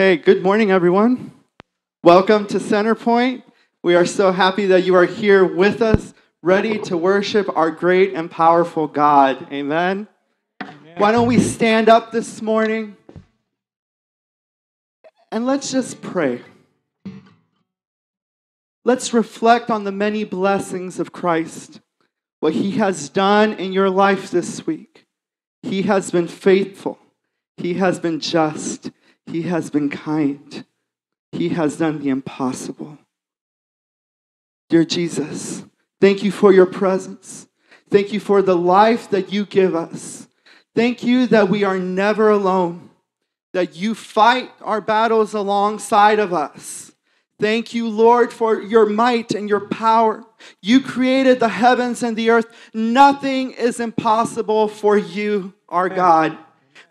Hey, good morning, everyone. Welcome to Centerpoint. We are so happy that you are here with us, ready to worship our great and powerful God. Amen. Amen. Why don't we stand up this morning and let's just pray. Let's reflect on the many blessings of Christ, what He has done in your life this week. He has been faithful, He has been just. He has been kind. He has done the impossible. Dear Jesus, thank you for your presence. Thank you for the life that you give us. Thank you that we are never alone, that you fight our battles alongside of us. Thank you, Lord, for your might and your power. You created the heavens and the earth. Nothing is impossible for you, our God.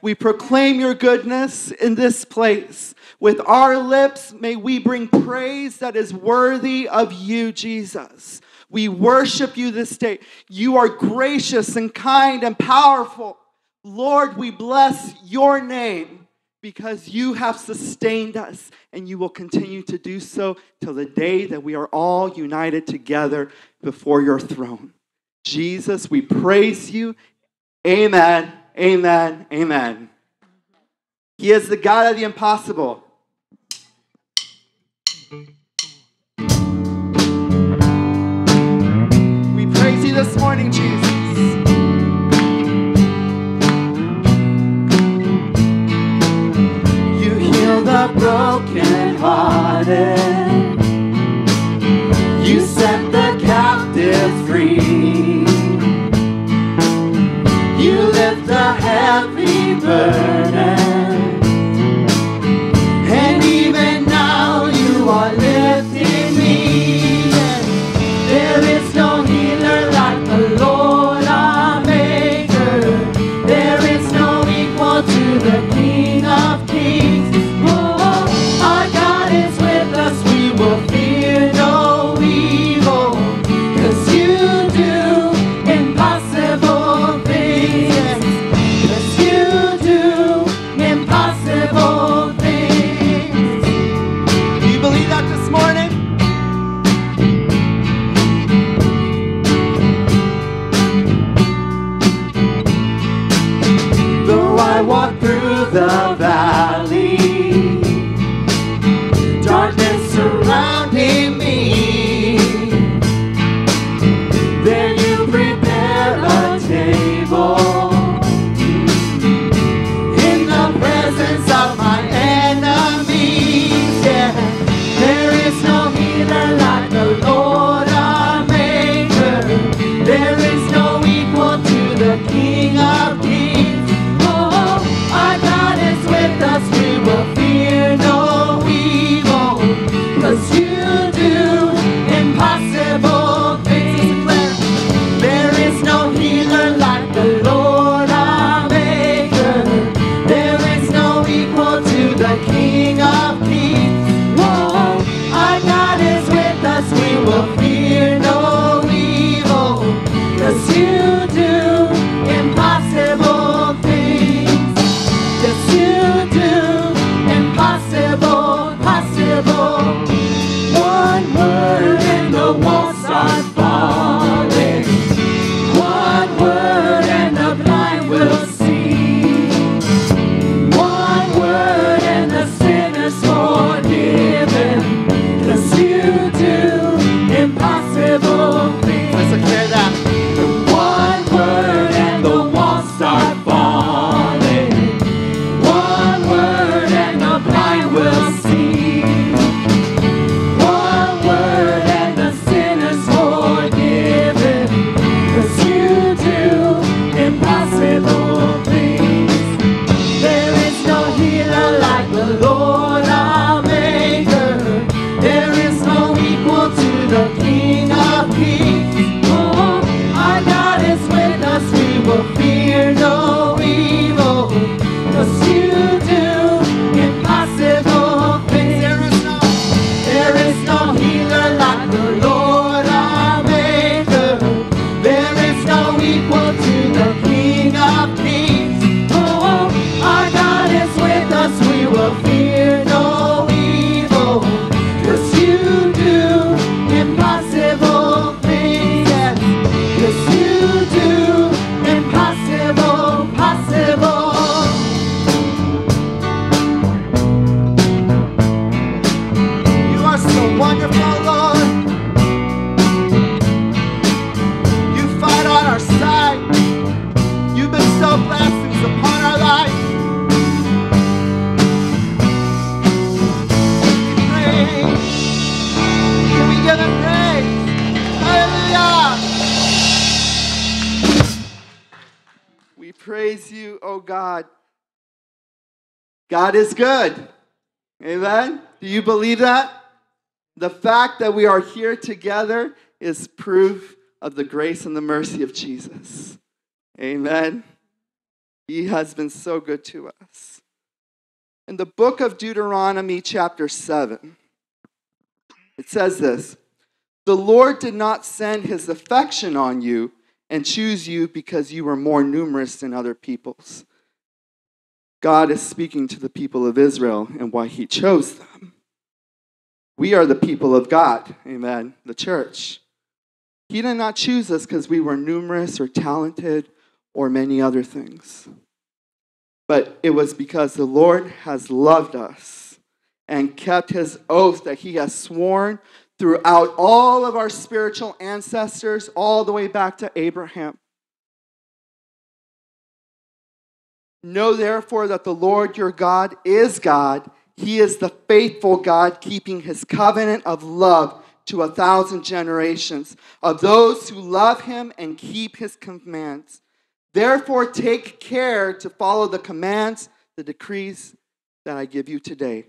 We proclaim your goodness in this place. With our lips, may we bring praise that is worthy of you, Jesus. We worship you this day. You are gracious and kind and powerful. Lord, we bless your name because you have sustained us and you will continue to do so till the day that we are all united together before your throne. Jesus, we praise you. Amen. Amen. Amen. He is the God of the impossible. We praise you this morning, Jesus. You heal the brokenhearted. You heavy God is good. Amen. Do you believe that? The fact that we are here together is proof of the grace and the mercy of Jesus. Amen. He has been so good to us. In the book of Deuteronomy, chapter 7, it says this The Lord did not send his affection on you and choose you because you were more numerous than other peoples. God is speaking to the people of Israel and why he chose them. We are the people of God, amen, the church. He did not choose us because we were numerous or talented or many other things. But it was because the Lord has loved us and kept his oath that he has sworn throughout all of our spiritual ancestors, all the way back to Abraham. Know therefore that the Lord your God is God. He is the faithful God, keeping his covenant of love to a thousand generations of those who love him and keep his commands. Therefore, take care to follow the commands, the decrees that I give you today.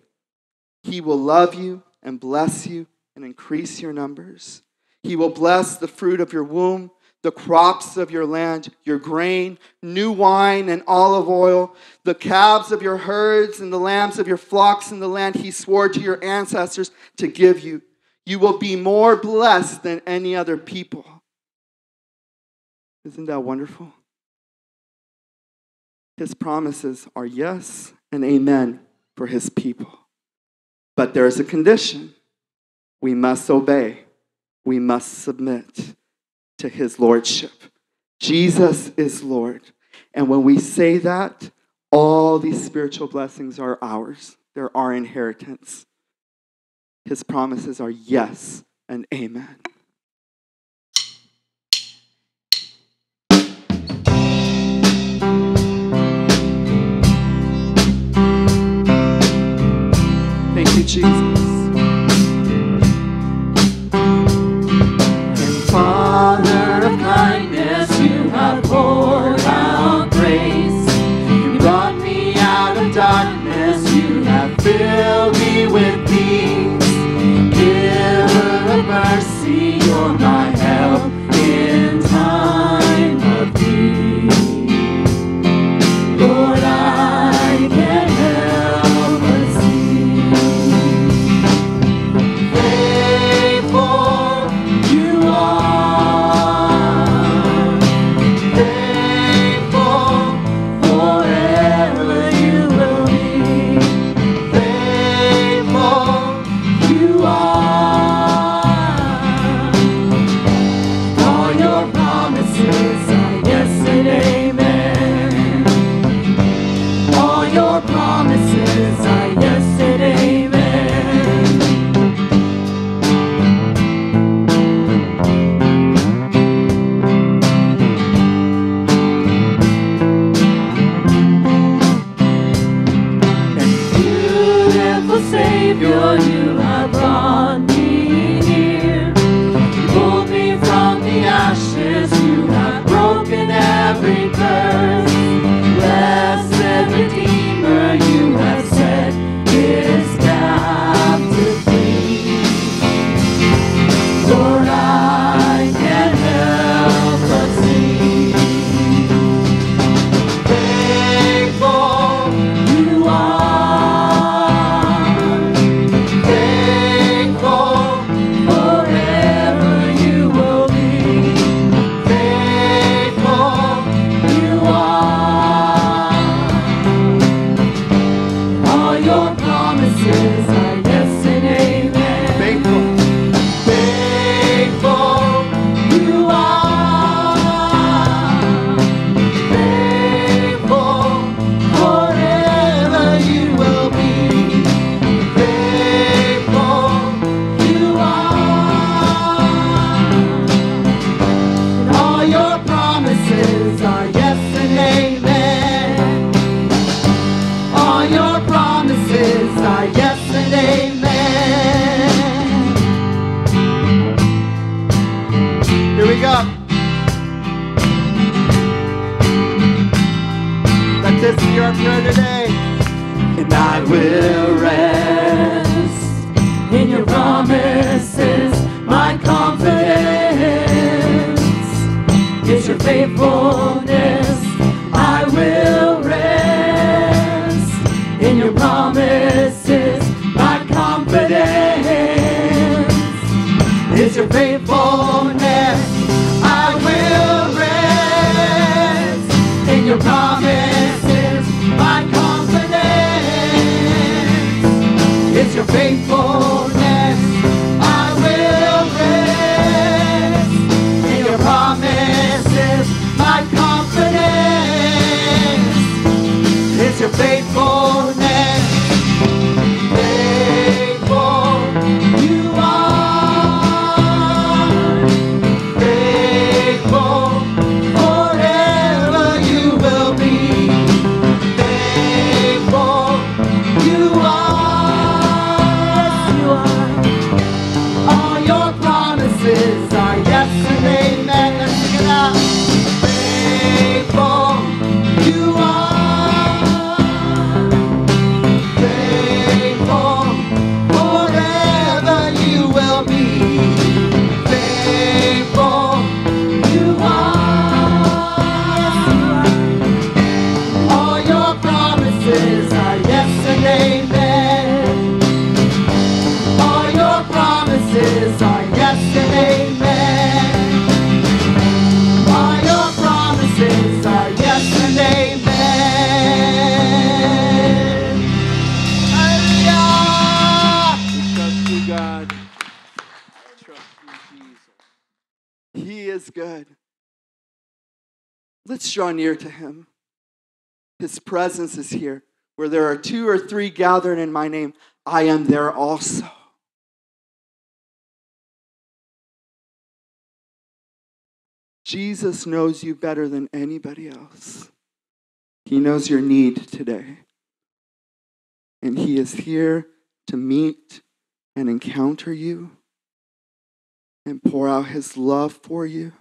He will love you and bless you and increase your numbers. He will bless the fruit of your womb, the crops of your land, your grain, new wine and olive oil, the calves of your herds and the lambs of your flocks in the land he swore to your ancestors to give you. You will be more blessed than any other people. Isn't that wonderful? His promises are yes and amen for his people. But there is a condition. We must obey. We must submit to his lordship. Jesus is Lord. And when we say that, all these spiritual blessings are ours. They're our inheritance. His promises are yes and amen. Thank you, Jesus. Let's draw near to him. His presence is here. Where there are two or three gathered in my name, I am there also. Jesus knows you better than anybody else. He knows your need today. And He is here to meet and encounter you and pour out His love for you,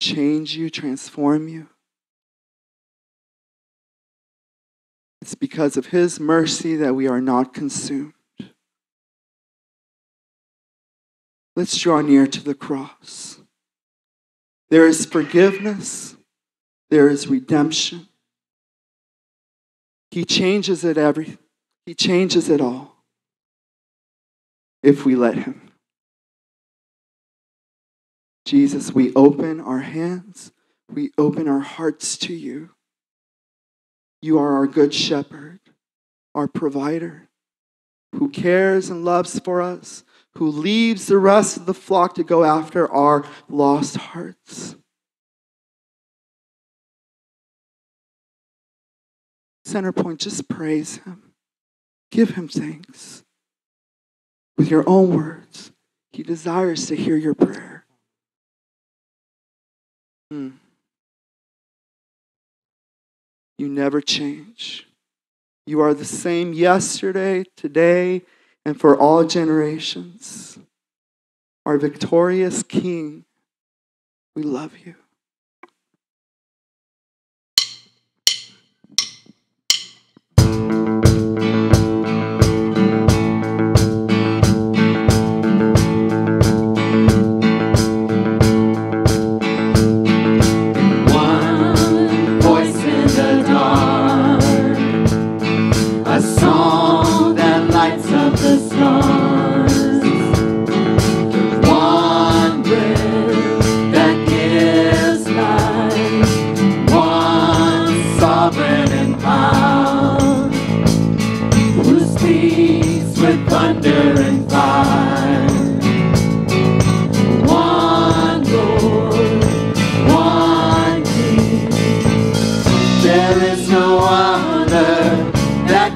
change you, transform you. It's because of His mercy that we are not consumed. Let's draw near to the cross. There is forgiveness, there is redemption. He changes it every he changes it all if we let him. Jesus, we open our hands, we open our hearts to you. You are our good shepherd, our provider, who cares and loves for us, who leaves the rest of the flock to go after our lost hearts. Center point, just praise him. Give him thanks. With your own words, he desires to hear your prayer. Hmm. You never change. You are the same yesterday, today, and for all generations. Our victorious King, we love you.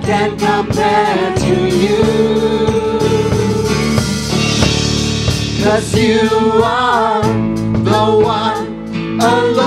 Can compare to you. Cause you are the one alone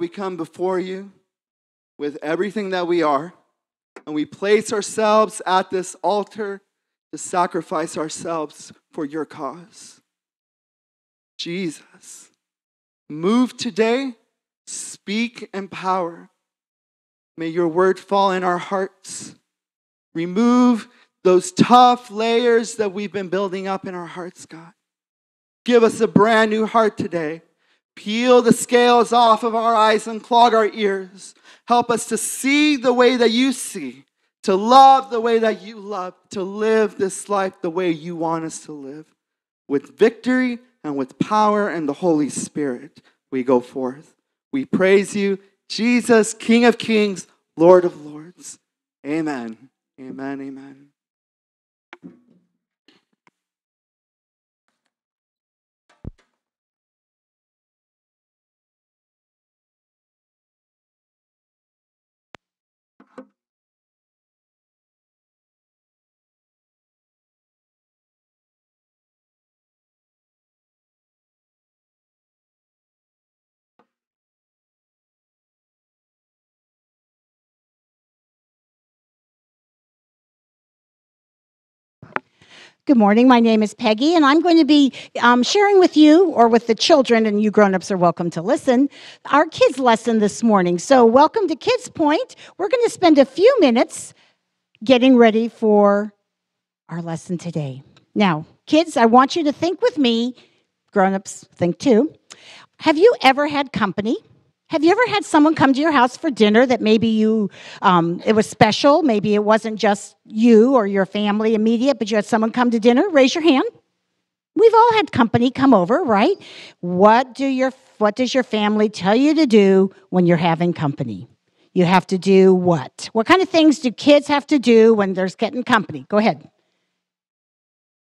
we come before you with everything that we are, and we place ourselves at this altar to sacrifice ourselves for your cause. Jesus, move today, speak in power. May your word fall in our hearts. Remove those tough layers that we've been building up in our hearts, God. Give us a brand new heart today. Peel the scales off of our eyes and clog our ears. Help us to see the way that you see, to love the way that you love, to live this life the way you want us to live. With victory and with power and the Holy Spirit, we go forth. We praise you, Jesus, King of Kings, Lord of Lords. Amen. Amen. Amen. Good morning. My name is Peggy, and I'm going to be um, sharing with you, or with the children, and you grown-ups are welcome to listen, our kids' lesson this morning. So, welcome to Kids Point. We're going to spend a few minutes getting ready for our lesson today. Now, kids, I want you to think with me. Grown-ups, think too. Have you ever had company? Have you ever had someone come to your house for dinner that maybe you, um, it was special? Maybe it wasn't just you or your family immediate, but you had someone come to dinner? Raise your hand. We've all had company come over, right? What do your what does your family tell you to do when you're having company? You have to do what? What kind of things do kids have to do when there's getting company? Go ahead.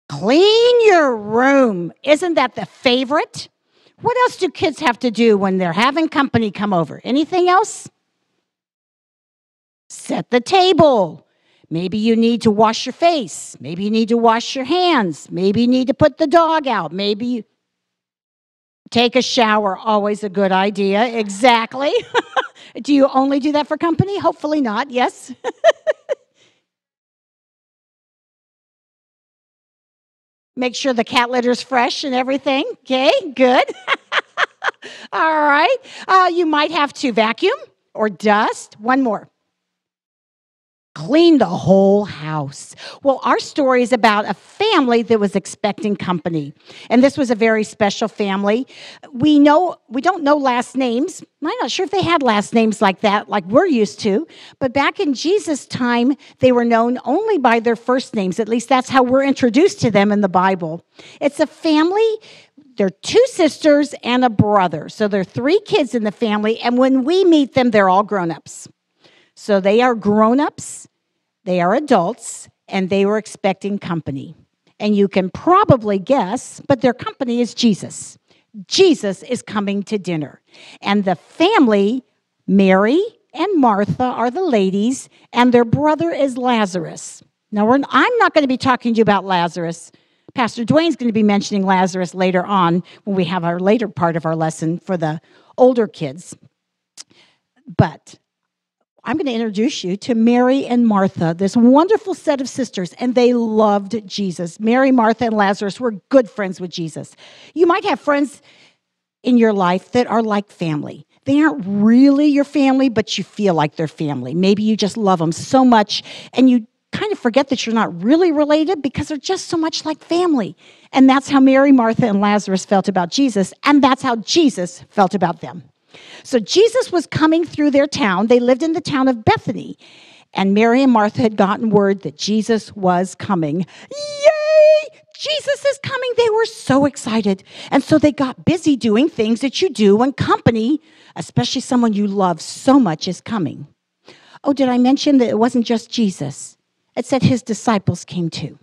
Clean your room. Isn't that the favorite? What else do kids have to do when they're having company come over? Anything else? Set the table. Maybe you need to wash your face. Maybe you need to wash your hands. Maybe you need to put the dog out. Maybe you take a shower. Always a good idea. Exactly. do you only do that for company? Hopefully not. Yes. Make sure the cat litter's fresh and everything. Okay, good. All right. Uh, you might have to vacuum or dust. One more clean the whole house. Well, our story is about a family that was expecting company. And this was a very special family. We know we don't know last names. I'm not sure if they had last names like that like we're used to, but back in Jesus time, they were known only by their first names. At least that's how we're introduced to them in the Bible. It's a family they're two sisters and a brother. So there are three kids in the family and when we meet them they're all grown-ups. So they are grown ups, they are adults, and they were expecting company. And you can probably guess, but their company is Jesus. Jesus is coming to dinner. And the family, Mary and Martha, are the ladies, and their brother is Lazarus. Now, I'm not going to be talking to you about Lazarus. Pastor Dwayne's going to be mentioning Lazarus later on when we have our later part of our lesson for the older kids. But I'm going to introduce you to Mary and Martha, this wonderful set of sisters, and they loved Jesus. Mary, Martha, and Lazarus were good friends with Jesus. You might have friends in your life that are like family. They aren't really your family, but you feel like they're family. Maybe you just love them so much and you kind of forget that you're not really related because they're just so much like family. And that's how Mary, Martha, and Lazarus felt about Jesus, and that's how Jesus felt about them. So Jesus was coming through their town. They lived in the town of Bethany. And Mary and Martha had gotten word that Jesus was coming. Yay! Jesus is coming. They were so excited. And so they got busy doing things that you do when company, especially someone you love so much, is coming. Oh, did I mention that it wasn't just Jesus? It said his disciples came too.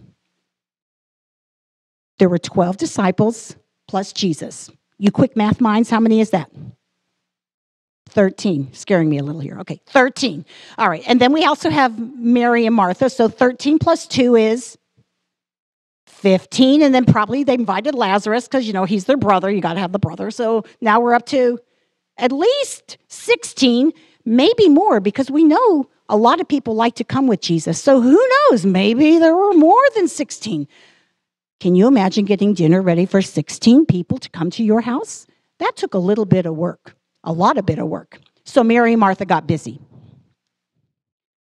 There were 12 disciples plus Jesus. You quick math minds, how many is that? 13, scaring me a little here. Okay, 13. All right, and then we also have Mary and Martha. So 13 plus 2 is 15. And then probably they invited Lazarus because, you know, he's their brother. You got to have the brother. So now we're up to at least 16, maybe more, because we know a lot of people like to come with Jesus. So who knows? Maybe there were more than 16. Can you imagine getting dinner ready for 16 people to come to your house? That took a little bit of work, a lot of bit of work. So Mary and Martha got busy.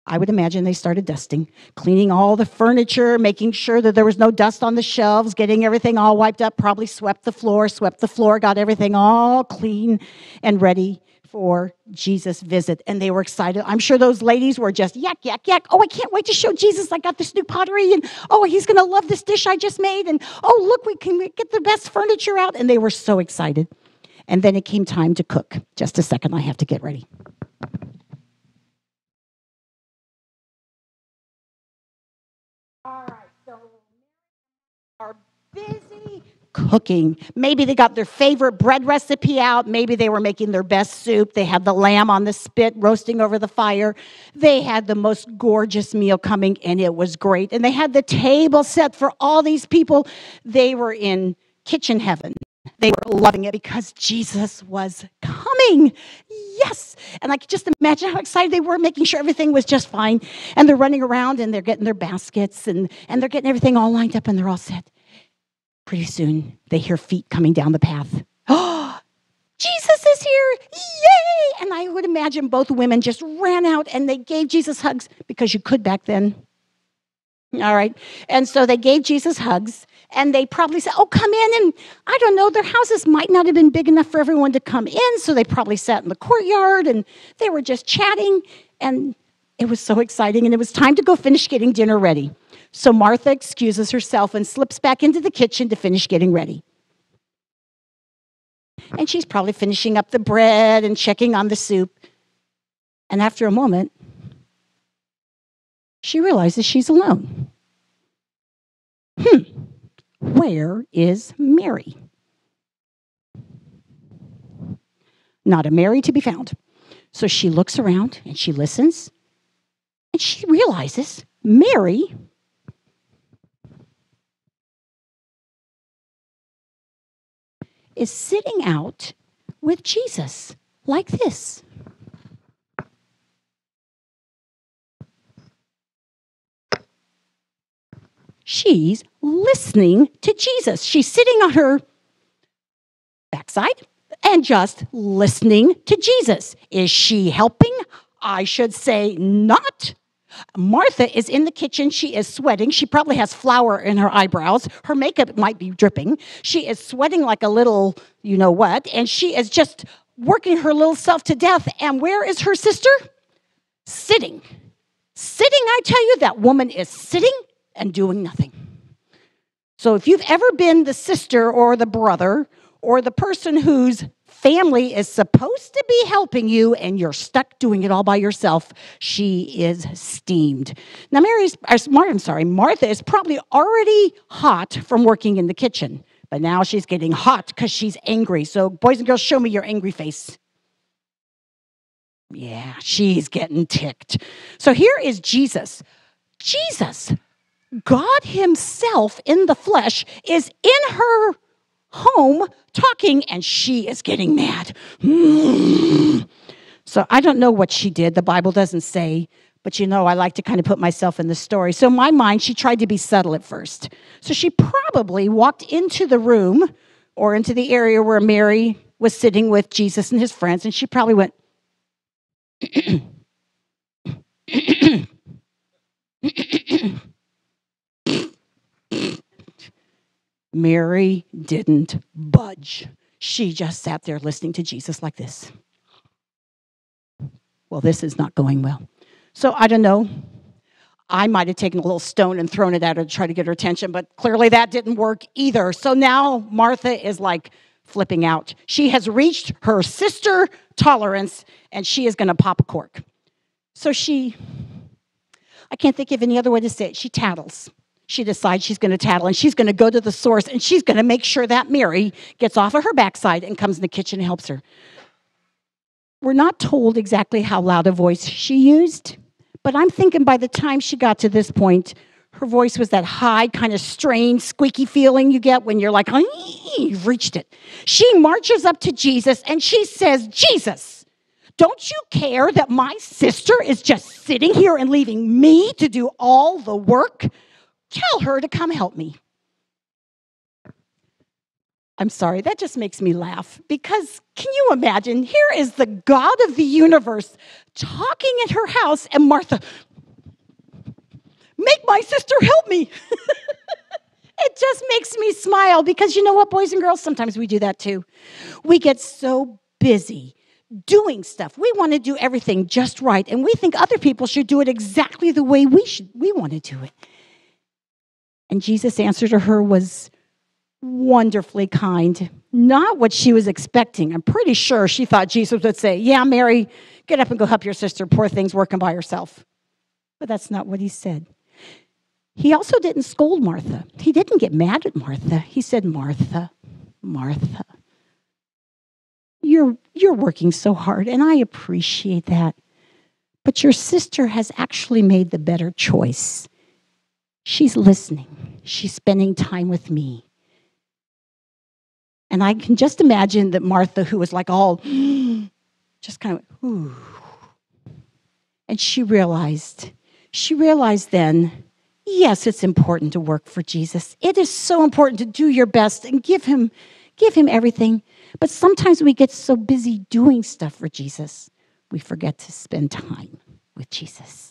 I would imagine they started dusting, cleaning all the furniture, making sure that there was no dust on the shelves, getting everything all wiped up, probably swept the floor, swept the floor, got everything all clean and ready for Jesus' visit. And they were excited. I'm sure those ladies were just yak, yak, yak. Oh, I can't wait to show Jesus I got this new pottery. And oh, he's going to love this dish I just made. And oh, look, we can get the best furniture out. And they were so excited. And then it came time to cook. Just a second, I have to get ready. All right, so are busy cooking. Maybe they got their favorite bread recipe out. Maybe they were making their best soup. They had the lamb on the spit roasting over the fire. They had the most gorgeous meal coming, and it was great. And they had the table set for all these people. They were in kitchen heaven. They were loving it because Jesus was coming. Yes. And I could just imagine how excited they were, making sure everything was just fine. And they're running around and they're getting their baskets and, and they're getting everything all lined up and they're all set. Pretty soon, they hear feet coming down the path. Oh, Jesus is here. Yay! And I would imagine both women just ran out and they gave Jesus hugs because you could back then. All right. And so they gave Jesus hugs and they probably said, Oh, come in. And I don't know, their houses might not have been big enough for everyone to come in. So they probably sat in the courtyard and they were just chatting. And it was so exciting. And it was time to go finish getting dinner ready. So Martha excuses herself and slips back into the kitchen to finish getting ready. And she's probably finishing up the bread and checking on the soup. And after a moment, she realizes she's alone. Hmm, where is Mary? Not a Mary to be found. So she looks around and she listens and she realizes Mary is sitting out with Jesus like this. She's listening to Jesus. She's sitting on her backside and just listening to Jesus. Is she helping? I should say not. Martha is in the kitchen. She is sweating. She probably has flour in her eyebrows. Her makeup might be dripping. She is sweating like a little, you know what, and she is just working her little self to death. And where is her sister? Sitting. Sitting, I tell you, that woman is sitting and doing nothing. So if you've ever been the sister or the brother or the person whose family is supposed to be helping you and you're stuck doing it all by yourself, she is steamed. Now, Mary's, I'm sorry, Martha is probably already hot from working in the kitchen, but now she's getting hot because she's angry. So, boys and girls, show me your angry face. Yeah, she's getting ticked. So here is Jesus. Jesus, God Himself in the flesh, is in her home talking and she is getting mad. So I don't know what she did. The Bible doesn't say. But you know, I like to kind of put myself in the story. So, in my mind, she tried to be subtle at first. So, she probably walked into the room or into the area where Mary was sitting with Jesus and his friends, and she probably went, Mary didn't budge. She just sat there listening to Jesus like this. Well, this is not going well. So I don't know. I might have taken a little stone and thrown it at her to try to get her attention, but clearly that didn't work either. So now Martha is like flipping out. She has reached her sister tolerance and she is going to pop a cork. So she, I can't think of any other way to say it, she tattles she decides she's going to tattle and she's going to go to the source and she's going to make sure that Mary gets off of her backside and comes in the kitchen and helps her. We're not told exactly how loud a voice she used, but I'm thinking by the time she got to this point, Her voice was that high, kind of strained, squeaky feeling you get when you're like, you've reached it. She marches up to Jesus and she says, Jesus, don't you care that my sister is just sitting here and leaving me to do all the work? Tell her to come help me. I'm sorry, that just makes me laugh because can you imagine? Here is the God of the universe talking at her house, and Martha, make my sister help me. it just makes me smile because you know what, boys and girls, sometimes we do that too. We get so busy doing stuff. We want to do everything just right, and we think other people should do it exactly the way we should we want to do it. And Jesus' answer to her was, wonderfully kind. Not what she was expecting. I'm pretty sure she thought Jesus would say, Yeah, Mary, get up and go help your sister. Poor thing's working by herself. But that's not what he said. He also didn't scold Martha. He didn't get mad at Martha. He said, Martha, Martha, you're, you're working so hard, and I appreciate that. But your sister has actually made the better choice. She's listening, she's spending time with me. And I can just imagine that Martha, who was like all, just kind of, ooh. And she realized, she realized then, yes, it's important to work for Jesus. It is so important to do your best and give him, give him everything. But sometimes we get so busy doing stuff for Jesus, we forget to spend time with Jesus.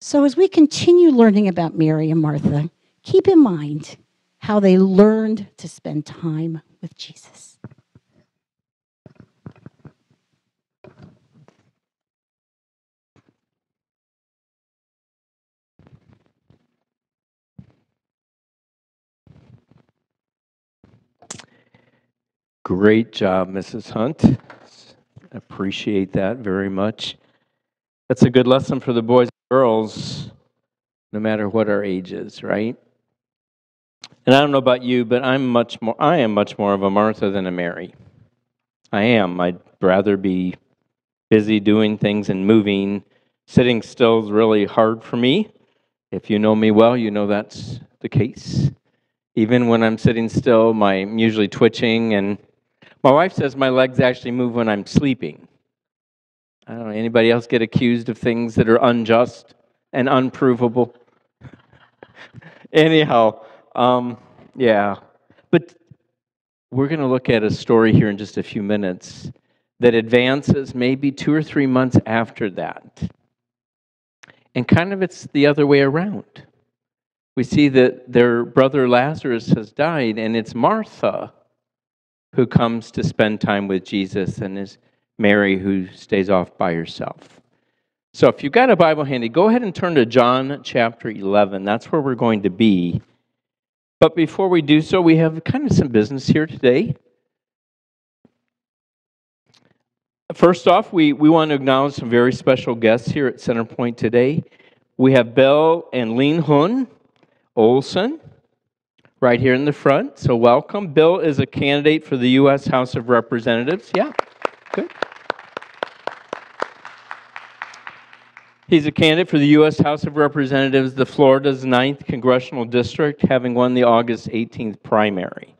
So as we continue learning about Mary and Martha, keep in mind how they learned to spend time with Jesus. Great job, Mrs. Hunt. Appreciate that very much. That's a good lesson for the boys girls, no matter what our age is, right? And I don't know about you, but I'm much more I am much more of a Martha than a Mary. I am. I'd rather be busy doing things and moving. Sitting still is really hard for me. If you know me well, you know that's the case. Even when I'm sitting still, my, I'm usually twitching, and my wife says my legs actually move when I'm sleeping. I don't know. Anybody else get accused of things that are unjust and unprovable? Anyhow, um, yeah. But we're going to look at a story here in just a few minutes that advances maybe two or three months after that. And kind of it's the other way around. We see that their brother Lazarus has died, and it's Martha who comes to spend time with Jesus, and is Mary who stays off by herself. So if you've got a Bible handy, go ahead and turn to John chapter 11. That's where we're going to be. But before we do so, we have kind of some business here today. First off, we, we want to acknowledge some very special guests here at Centerpoint today. We have Bill and Lean Hun Olson right here in the front. So, welcome. Bill is a candidate for the U.S. House of Representatives. Yeah, good. He's a candidate for the U.S. House of Representatives, the Florida's 9th Congressional District, having won the August 18th primary.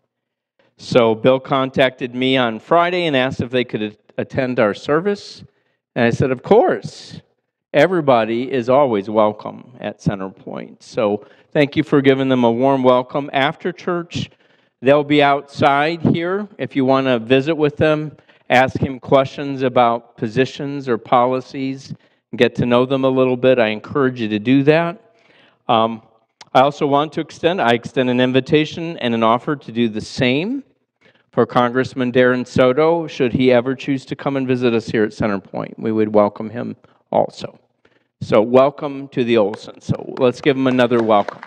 So Bill contacted me on Friday and asked if they could attend our service. And I said, Of course. Everybody is always welcome at Centerpoint. So thank you for giving them a warm welcome. After church, they'll be outside here if you want to visit with them, ask him questions about positions or policies get to know them a little bit. I encourage you to do that. Um, I also want to extend, I extend an invitation and an offer to do the same for Congressman Darren Soto, should he ever choose to come and visit us here at Centerpoint. We would welcome him also. So, welcome to the Olson. So, let's give him another welcome.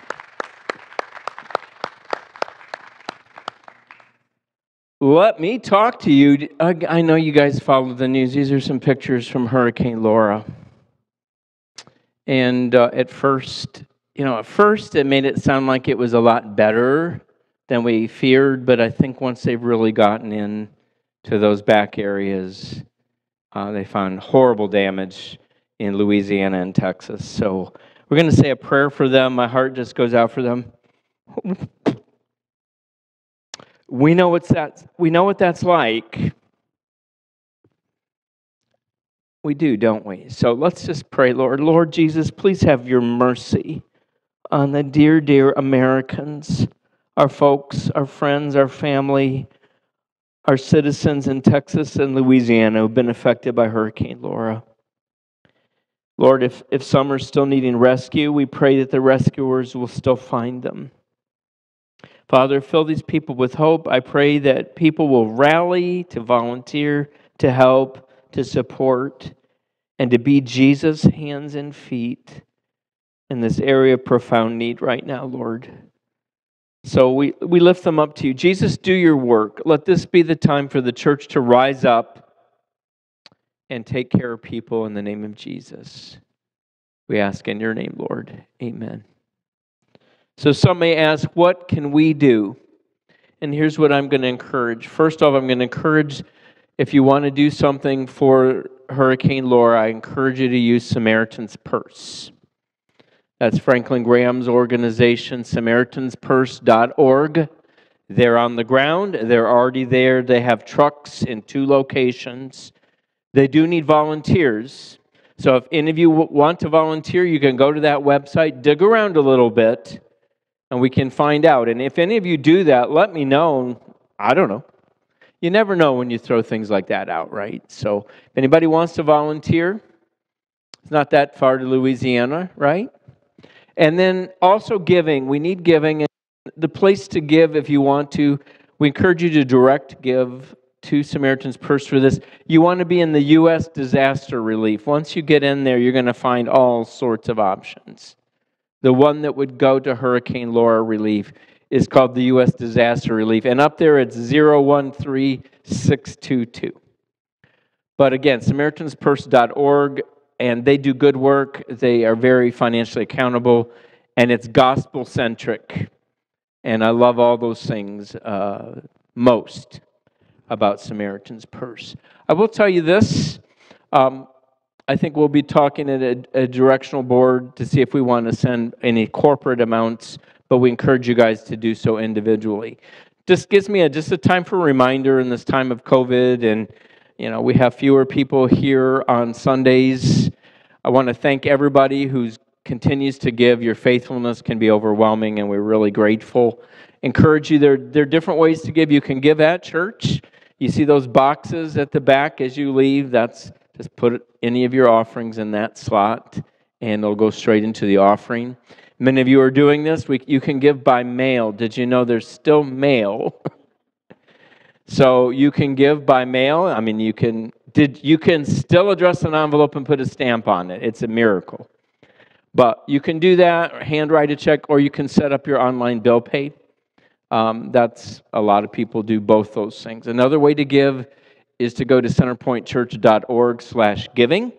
Let me talk to you. I know you guys follow the news. These are some pictures from Hurricane Laura. And uh, at first, you know, at first it made it sound like it was a lot better than we feared, but I think once they've really gotten in to those back areas, uh, they found horrible damage in Louisiana and Texas. So We're going to say a prayer for them. My heart just goes out for them. We know what's that. We know what that's like. We do, don't we? So let's just pray, Lord. Lord Jesus, please have your mercy on the dear, dear Americans, our folks, our friends, our family, our citizens in Texas and Louisiana who've been affected by Hurricane Laura. Lord, if, if some are still needing rescue, we pray that the rescuers will still find them. Father, fill these people with hope. I pray that people will rally to volunteer, to help, to support, and to be Jesus' hands and feet in this area of profound need right now, Lord. So we, we lift them up to you. Jesus, do your work. Let this be the time for the church to rise up and take care of people in the name of Jesus. We ask in your name, Lord. Amen. So some may ask, what can we do? And here's what I'm going to encourage. First off, I'm going to encourage if you want to do something for Hurricane Laura, I encourage you to use Samaritan's Purse. That's Franklin Graham's organization, SamaritansPurse.org. They're on the ground, they're already there. They have trucks in two locations. They do need volunteers. So if any of you want to volunteer, you can go to that website, dig around a little bit, and we can find out. And if any of you do that, let me know. I don't know. You never know when you throw things like that out, right? So if anybody wants to volunteer, it's not that far to Louisiana, right? And then also giving. We need giving. And The place to give, if you want to, we encourage you to direct give to Samaritan's Purse for this. You want to be in the U.S. disaster relief. Once you get in there, you're going to find all sorts of options. The one that would go to Hurricane Laura relief is called the U.S. Disaster Relief, and up there it's 013622. But again, SamaritansPurse.org and they do good work. They are very financially accountable, and it's gospel centric. And I love all those things uh, most about Samaritan's Purse. I will tell you this. Um, I think we'll be talking at a, a, directional board to see if we want to send any corporate amounts, but we encourage you guys to do so individually. Just gives me a, just a time for a reminder in this time of COVID and you know, we have fewer people here on Sundays. I want to thank everybody who continues to give. Your faithfulness can be overwhelming, and we're really grateful. Encourage you, there, there are different ways to give. You can give at church. You see those boxes at the back as you leave. That's just put any of your offerings in that slot, and it'll go straight into the offering. Many of you are doing this. We, you can give by mail. Did you know there's still mail? So you can give by mail. I mean, you can did you can still address an envelope and put a stamp on it. It's a miracle. But you can do that, handwrite a check, or you can set up your online bill pay. Um, that's a lot of people do both those things. Another way to give is to go to centerpointchurch.org/giving,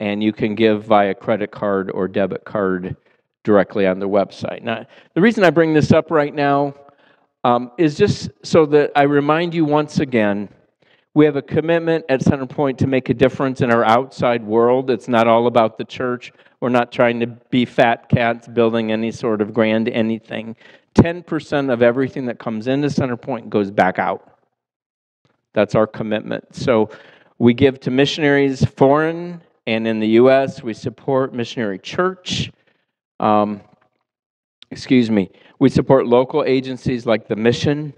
and you can give via credit card or debit card directly on the website. Now, the reason I bring this up right now um, is just so that I remind you once again we have a commitment at Centerpoint to make a difference in our outside world. It's not all about the church. We're not trying to be fat cats building any sort of grand anything. 10% of everything that comes into Centerpoint goes back out. That's our commitment. So we give to missionaries foreign and in the U.S., we support missionary church. Um, excuse me. We support local agencies like the Mission,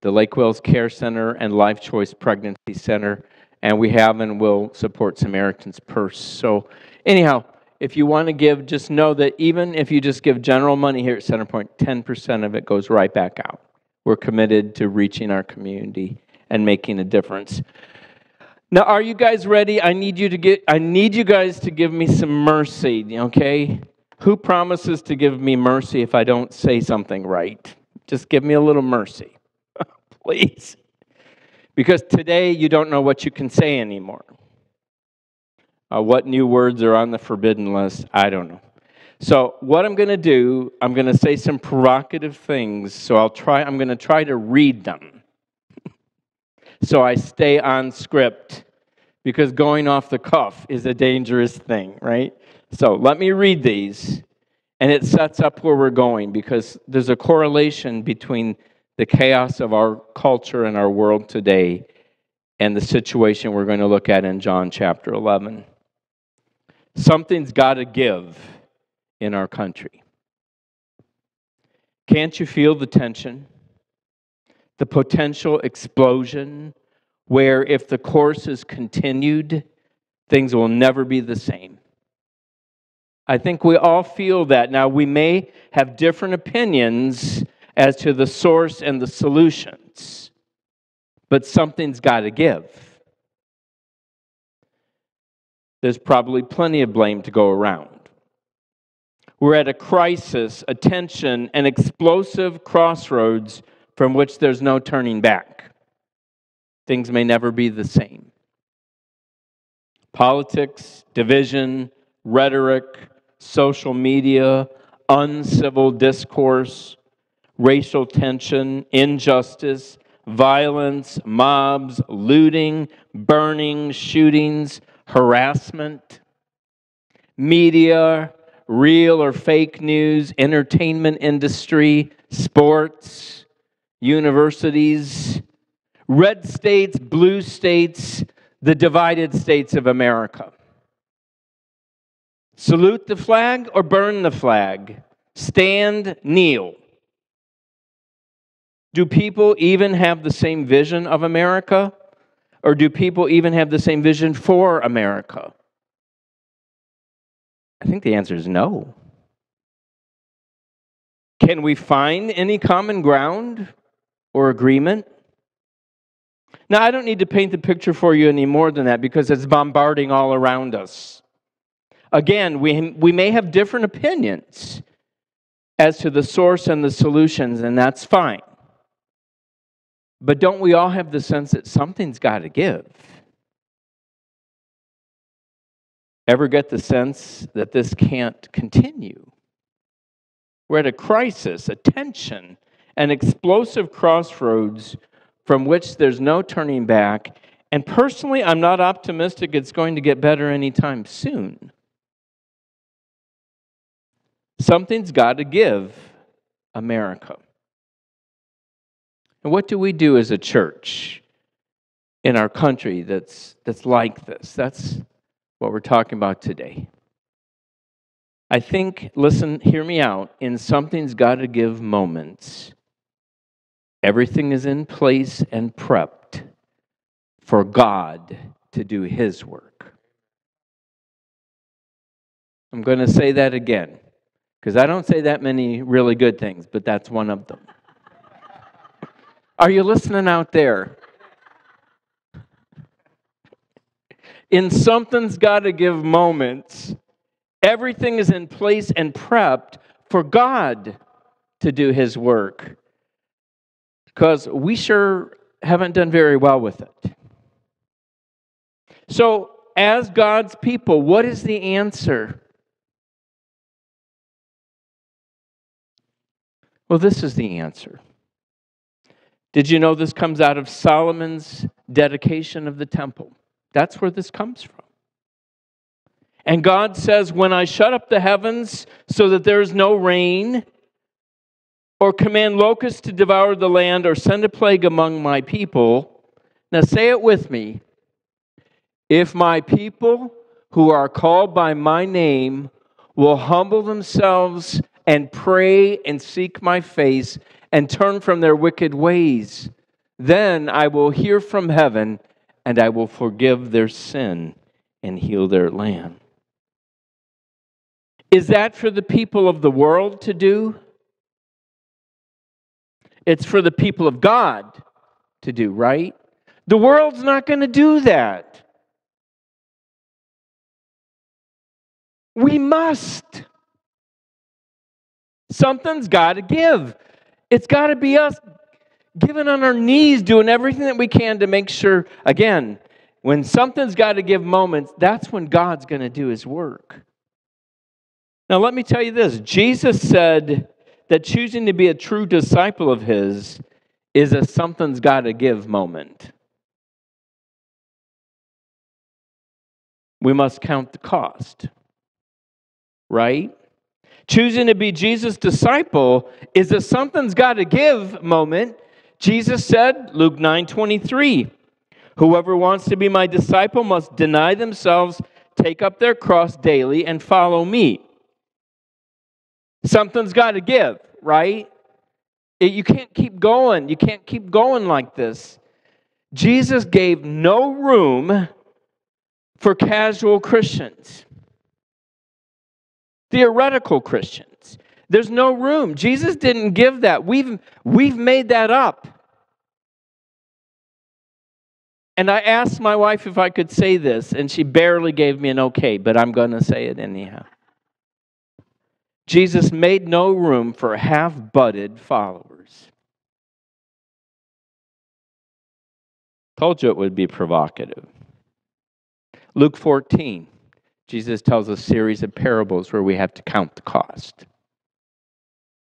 the Lake Wales Care Center, and Life Choice Pregnancy Center, and we have and will support Samaritan's Purse. So, anyhow, if you want to give, just know that even if you just give general money here at Centerpoint, 10% of it goes right back out. We're committed to reaching our community and making a difference. Now, are you guys ready? I need you to get I need you guys to give me some mercy, okay? Who promises to give me mercy if I don't say something right? Just give me a little mercy, please. Because today you don't know what you can say anymore. Uh, what new words are on the forbidden list? I don't know. So, what I'm going to do, I'm going to say some provocative things. So, I'll try, I'm going to try to read them. so, I stay on script because going off the cuff is a dangerous thing, right? So let me read these, And it sets up where we're going because there's a correlation between the chaos of our culture and our world today and the situation we're going to look at in John chapter 11. Something's got to give in our country. Can't you feel the tension? The potential explosion where if the course is continued, things will never be the same. I think we all feel that. Now, we may have different opinions as to the source and the solutions, but something's got to give. There's probably plenty of blame to go around. We're at a crisis, a tension, an explosive crossroads from which there's no turning back. Things may never be the same. Politics, division, rhetoric, social media, uncivil discourse, racial tension, injustice, violence, mobs, looting, burning, shootings, harassment, media, real or fake news, entertainment industry, sports, universities, red states, blue states, the divided states of America. Salute the flag or burn the flag? Stand, kneel. Do people even have the same vision of America? Or do people even have the same vision for America? I think the answer is no. Can we find any common ground or agreement? Now, I don't need to paint the picture for you any more than that because it's bombarding all around us. Again, we, we may have different opinions as to the source and the solutions, and that's fine. But don't we all have the sense that something's got to give? Ever get the sense that this can't continue? We're at a crisis, a tension, an explosive crossroads from which there's no turning back. And personally, I'm not optimistic it's going to get better anytime soon. Something's got to give America. And what do we do as a church in our country that's, that's like this? That's what we're talking about today. I think, listen, hear me out, in something's got to give moments. Everything is in place and prepped for God to do His work. I'm going to say that again because I don't say that many really good things, but that's one of them. Are you listening out there? In something's got to give moments, everything is in place and prepped for God to do His work. Because we sure haven't done very well with it. So, as God's people, what is the answer? Well, this is the answer. Did you know this comes out of Solomon's dedication of the temple? That's where this comes from. And God says, When I shut up the heavens so that there is no rain, or command locusts to devour the land, or send a plague among my people, now say it with me. If my people who are called by my name will humble themselves and pray and seek my face and turn from their wicked ways. Then I will hear from heaven and I will forgive their sin and heal their land. Is that for the people of the world to do? It's for the people of God to do, right? The world's not going to do that. We must. Something's got to give. It's got to be us giving on our knees, doing everything that we can to make sure, again, when something's got to give moments, that's when God's going to do his work. Now, let me tell you this Jesus said that choosing to be a true disciple of his is a something's got to give moment. We must count the cost, right? Choosing to be Jesus' disciple is a something's got to give moment. Jesus said, Luke 9 23, Whoever wants to be my disciple must deny themselves, take up their cross daily, and follow me. Something's got to give, right? It- you can't keep going. You can't keep going like this. Jesus gave no room for casual Christians, theoretical Christians. There's no room. Jesus didn't give that. We've, we've made that up. And I asked my wife if I could say this, and she barely gave me an okay, but I'm going to say it anyhow. Jesus made no room for half butted followers. Told you it would be provocative. Luke 14, Jesus tells a series of parables where we have to count the cost.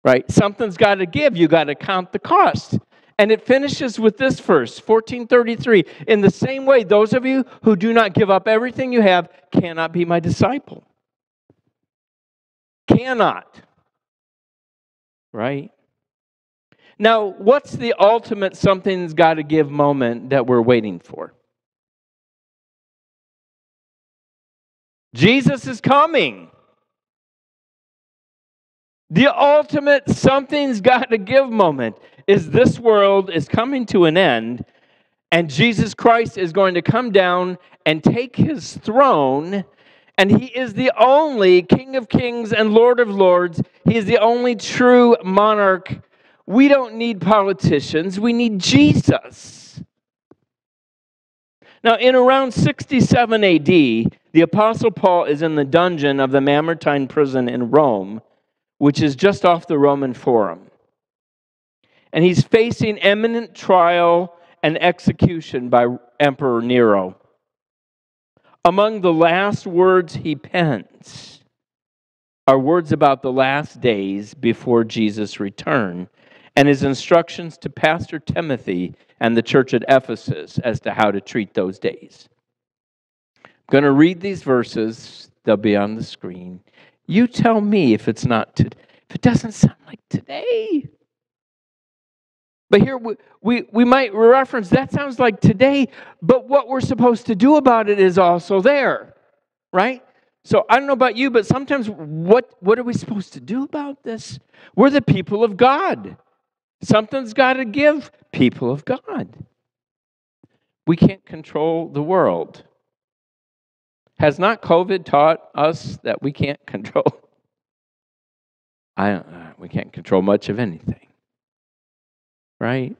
Right? Something's got to give. You got to count the cost. And it finishes with this verse, 1433. In the same way, those of you who do not give up everything you have cannot be my disciple. Cannot. Right? Now, what's the ultimate something's got to give moment that we're waiting for? Jesus is coming. The ultimate something's got to give moment is this world is coming to an end, and Jesus Christ is going to come down and take his throne, and he is the only King of Kings and Lord of Lords. He is the only true monarch. We don't need politicians, we need Jesus. Now, in around 67 AD, the Apostle Paul is in the dungeon of the Mamertine prison in Rome, which is just off the Roman Forum. And he's facing imminent trial and execution by Emperor Nero. Among the last words he pens are words about the last days before Jesus' return and his instructions to Pastor Timothy and the church at Ephesus as to how to treat those days. Going to read these verses, they'll be on the screen. You tell me if it's not to, if it doesn't sound like today. But here we, we, we might reference that sounds like today, but what we're supposed to do about it is also there, right? So I don't know about you, but sometimes what, what are we supposed to do about this? We're the people of God. Something's got to give, people of God. We can't control the world. Has not COVID taught us that we can't control? I uh, we can't control much of anything, right?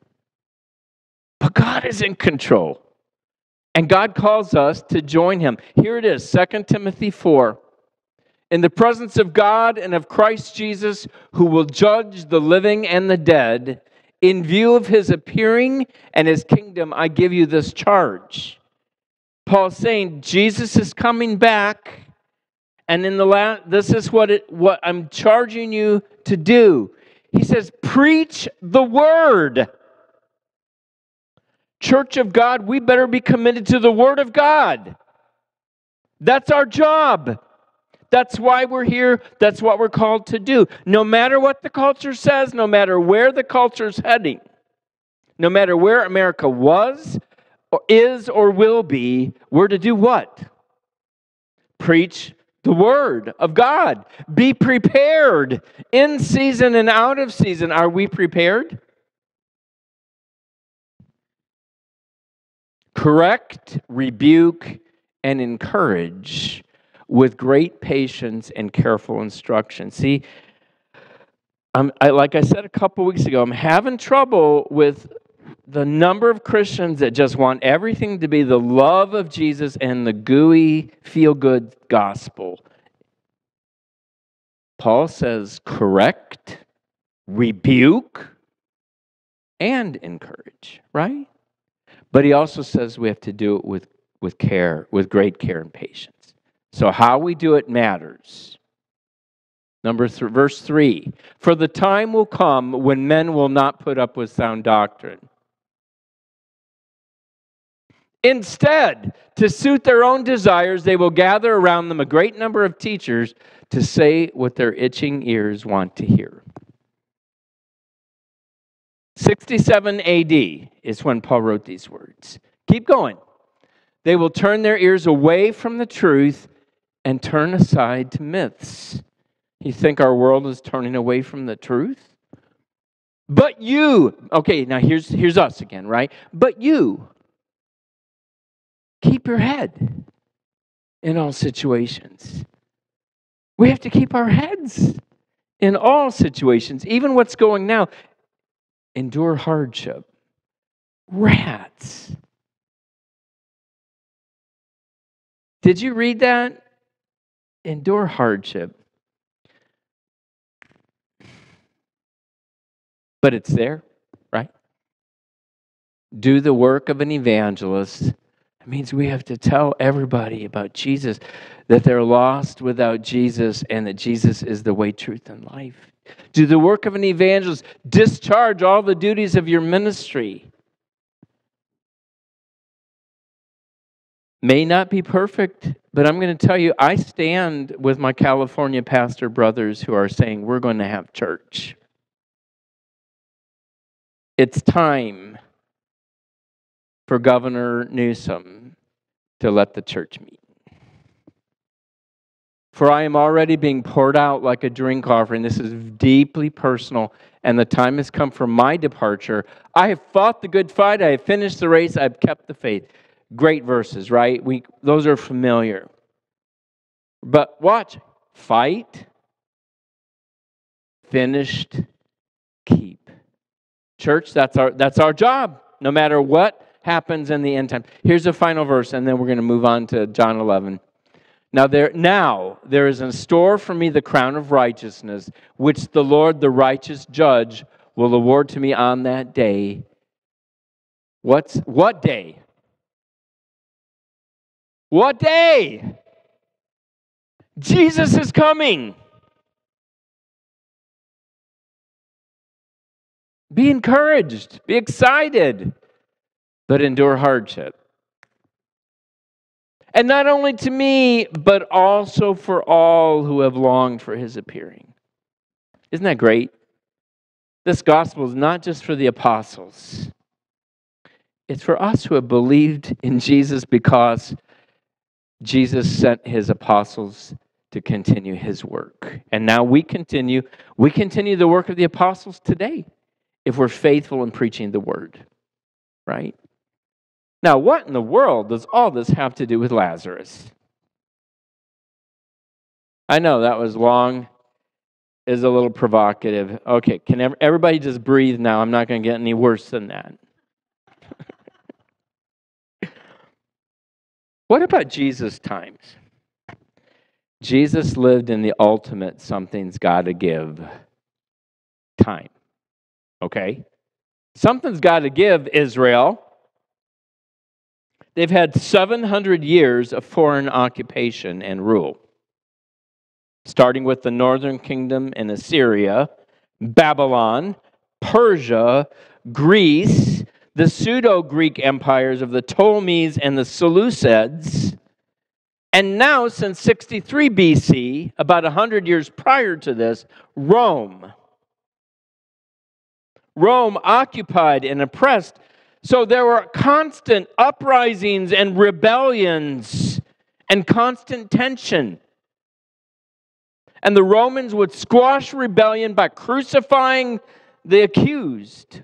But God is in control. And God calls us to join him. Here it is, 2 Timothy 4. In the presence of God and of Christ Jesus, who will judge the living and the dead, in view of his appearing and his kingdom, I give you this charge. Paul's saying Jesus is coming back, and in the last, this is what it, what I'm charging you to do. He says, preach the word. Church of God, we better be committed to the word of God. That's our job. That's why we're here. That's what we're called to do. No matter what the culture says, no matter where the culture's heading, no matter where America was, or is, or will be, we're to do what? Preach the word of God. Be prepared in season and out of season. Are we prepared? Correct, rebuke, and encourage with great patience and careful instruction. See, I'm, I, like I said a couple weeks ago, I'm having trouble with the number of Christians that just want everything to be the love of Jesus and the gooey, feel good gospel. Paul says, correct, rebuke, and encourage, right? But he also says we have to do it with, with care, with great care and patience. So, how we do it matters. Number th- verse 3 For the time will come when men will not put up with sound doctrine. Instead, to suit their own desires, they will gather around them a great number of teachers to say what their itching ears want to hear. 67 AD is when Paul wrote these words. Keep going. They will turn their ears away from the truth and turn aside to myths. You think our world is turning away from the truth? But you, okay, now here's, here's us again, right? But you, keep your head in all situations. We have to keep our heads in all situations, even what's going now. Endure hardship. Rats. Did you read that? Endure hardship. But it's there, right? Do the work of an evangelist. It means we have to tell everybody about Jesus, that they're lost without Jesus, and that Jesus is the way, truth, and life. Do the work of an evangelist. Discharge all the duties of your ministry. May not be perfect, but I'm going to tell you, I stand with my California pastor brothers who are saying we're going to have church. It's time for Governor Newsom to let the church meet. For I am already being poured out like a drink offering. This is deeply personal, and the time has come for my departure. I have fought the good fight. I have finished the race. I've kept the faith. Great verses, right? We, those are familiar. But watch fight, finished, keep. Church, that's our, that's our job, no matter what happens in the end time. Here's the final verse, and then we're going to move on to John 11. Now there, now there is in store for me the crown of righteousness, which the Lord, the righteous judge, will award to me on that day. What's what day? What day? Jesus is coming. Be encouraged, be excited, but endure hardship. And not only to me, but also for all who have longed for his appearing. Isn't that great? This gospel is not just for the apostles, it's for us who have believed in Jesus because Jesus sent his apostles to continue his work. And now we continue, we continue the work of the apostles today if we're faithful in preaching the word, right? Now, what in the world does all this have to do with Lazarus? I know that was long, is a little provocative. Okay, can everybody just breathe now? I'm not going to get any worse than that. what about Jesus' times? Jesus lived in the ultimate something's got to give time. Okay? Something's got to give, Israel. They've had 700 years of foreign occupation and rule, starting with the northern kingdom in Assyria, Babylon, Persia, Greece, the pseudo Greek empires of the Ptolemies and the Seleucids. And now, since 63 BC, about 100 years prior to this, Rome. Rome occupied and oppressed so there were constant uprisings and rebellions and constant tension. And the Romans would squash rebellion by crucifying the accused.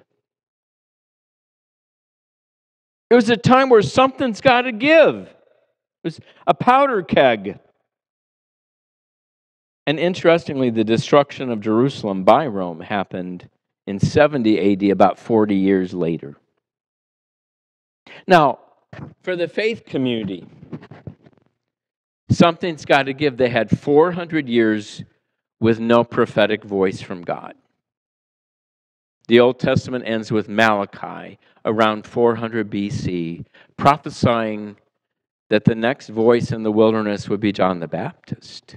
It was a time where something's got to give. It was a powder keg. And interestingly, the destruction of Jerusalem by Rome happened in 70 AD, about 40 years later. Now, for the faith community, something's got to give. They had 400 years with no prophetic voice from God. The Old Testament ends with Malachi around 400 BC, prophesying that the next voice in the wilderness would be John the Baptist.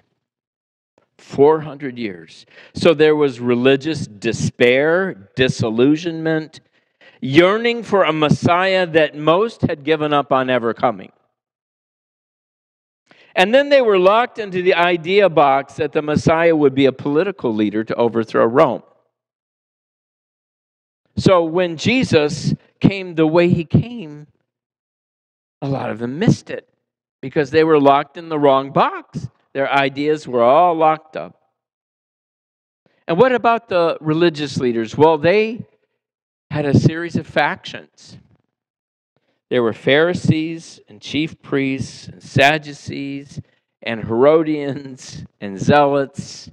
400 years. So there was religious despair, disillusionment, yearning for a Messiah that most had given up on ever coming. And then they were locked into the idea box that the Messiah would be a political leader to overthrow Rome. So when Jesus came the way he came, a lot of them missed it because they were locked in the wrong box. Their ideas were all locked up. And what about the religious leaders? Well, they had a series of factions. There were Pharisees and chief priests and Sadducees and Herodians and Zealots.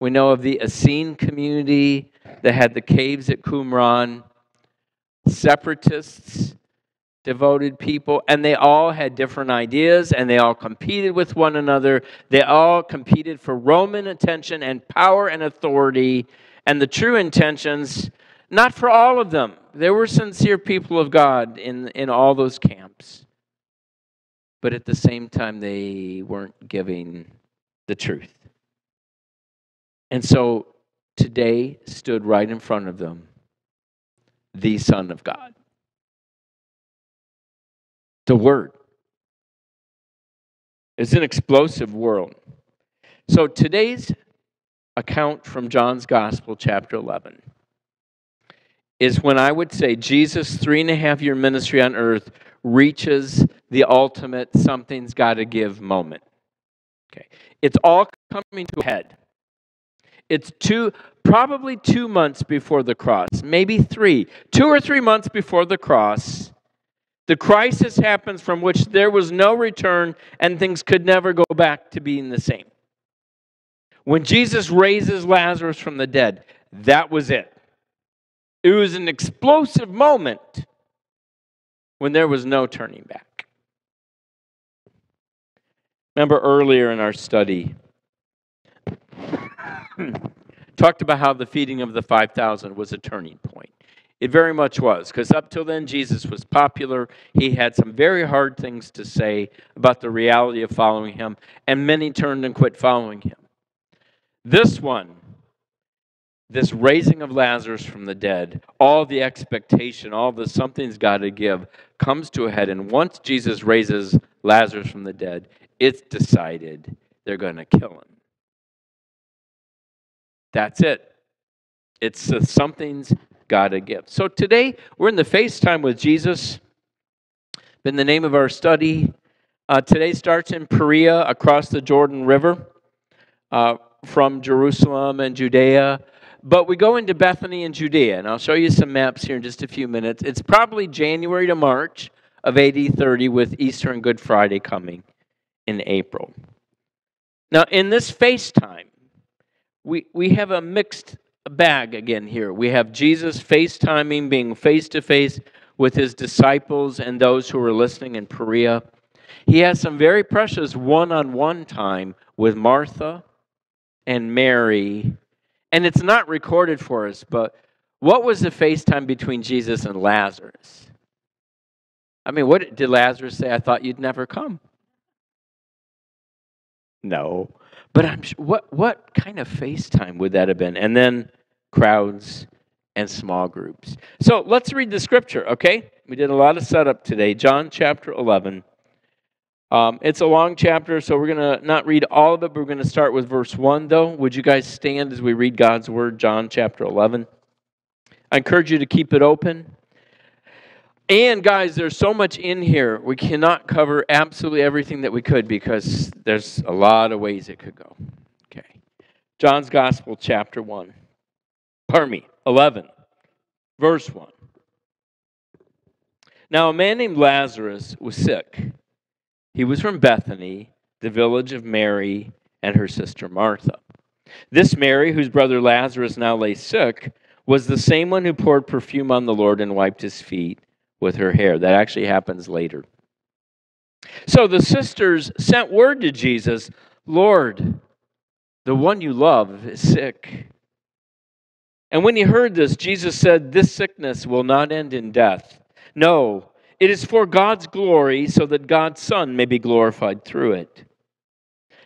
We know of the Essene community that had the caves at Qumran, separatists, devoted people, and they all had different ideas and they all competed with one another. They all competed for Roman attention and power and authority, and the true intentions not for all of them. There were sincere people of God in, in all those camps. But at the same time, they weren't giving the truth. And so today stood right in front of them the Son of God, the Word. It's an explosive world. So today's account from John's Gospel, chapter 11 is when I would say Jesus' three and a half year ministry on earth reaches the ultimate something's got to give moment. Okay. It's all coming to a head. It's two, probably two months before the cross, maybe three, two or three months before the cross. The crisis happens from which there was no return and things could never go back to being the same. When Jesus raises Lazarus from the dead, that was it. It was an explosive moment when there was no turning back. Remember earlier in our study, talked about how the feeding of the 5,000 was a turning point. It very much was, because up till then, Jesus was popular. He had some very hard things to say about the reality of following him, and many turned and quit following him. This one this raising of Lazarus from the dead, all the expectation, all the something's got to give, comes to a head. And once Jesus raises Lazarus from the dead, it's decided they're going to kill him. That's it. It's uh, something's got to give. So today, we're in the FaceTime with Jesus. Been the name of our study. Uh, today starts in Perea across the Jordan River uh, from Jerusalem and Judea but we go into Bethany and Judea, and I'll show you some maps here in just a few minutes. It's probably January to March of AD 30 with Easter and Good Friday coming in April. Now, in this FaceTime, we, we have a mixed bag again here. We have Jesus FaceTiming, being face to face with his disciples and those who are listening in Perea. He has some very precious one on one time with Martha and Mary and it's not recorded for us, but what was the FaceTime between Jesus and Lazarus? I mean, what did Lazarus say? I thought you'd never come. No. But I'm what what kind of FaceTime would that have been? And then crowds and small groups. So let's read the scripture, okay? We did a lot of setup today. John chapter 11. Um, it's a long chapter, so we're going to not read all of it, but we're going to start with verse 1, though. Would you guys stand as we read God's word, John chapter 11? I encourage you to keep it open. And, guys, there's so much in here. We cannot cover absolutely everything that we could because there's a lot of ways it could go. Okay. John's Gospel, chapter 1. Pardon me, 11, verse 1. Now, a man named Lazarus was sick he was from Bethany, the village of Mary and her sister Martha. This Mary, whose brother Lazarus now lay sick, was the same one who poured perfume on the Lord and wiped his feet with her hair. That actually happens later. So the sisters sent word to Jesus Lord, the one you love is sick. And when he heard this, Jesus said, This sickness will not end in death. No, it is for God's glory, so that God's Son may be glorified through it.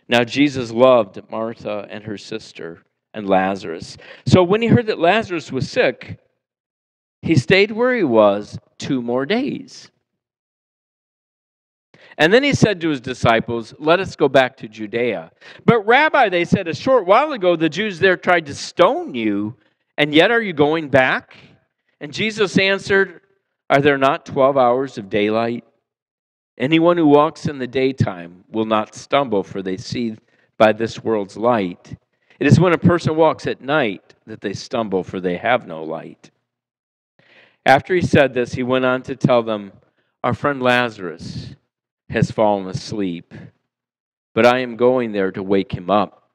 Now, Jesus loved Martha and her sister and Lazarus. So when he heard that Lazarus was sick, He stayed where he was two more days. And then he said to his disciples, Let us go back to Judea. But, Rabbi, they said, a short while ago the Jews there tried to stone you, and yet are you going back? And Jesus answered, Are there not 12 hours of daylight? Anyone who walks in the daytime will not stumble, for they see by this world's light. It is when a person walks at night that they stumble, for they have no light. After he said this, he went on to tell them, Our friend Lazarus has fallen asleep, but I am going there to wake him up.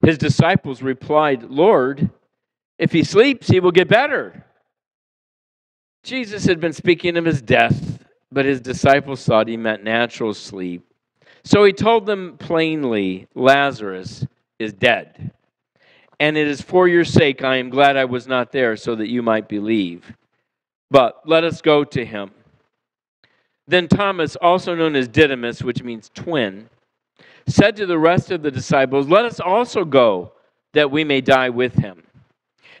His disciples replied, Lord, if he sleeps, he will get better. Jesus had been speaking of his death, but his disciples thought he meant natural sleep. So he told them plainly, Lazarus is dead. And it is for your sake I am glad I was not there, so that you might believe. But let us go to him. Then Thomas, also known as Didymus, which means twin, said to the rest of the disciples, Let us also go, that we may die with him.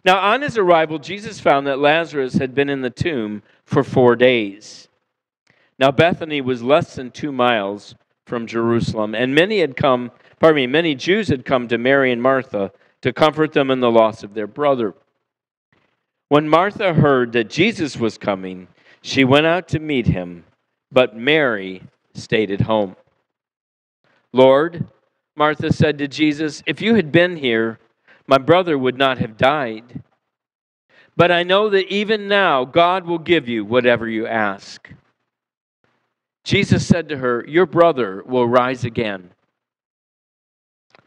Now, on his arrival, Jesus found that Lazarus had been in the tomb for four days. Now, Bethany was less than two miles from Jerusalem, and many had come, pardon me, many Jews had come to Mary and Martha to comfort them in the loss of their brother. When Martha heard that Jesus was coming, she went out to meet him but Mary stayed at home. Lord, Martha said to Jesus, if you had been here, my brother would not have died. But I know that even now God will give you whatever you ask. Jesus said to her, Your brother will rise again.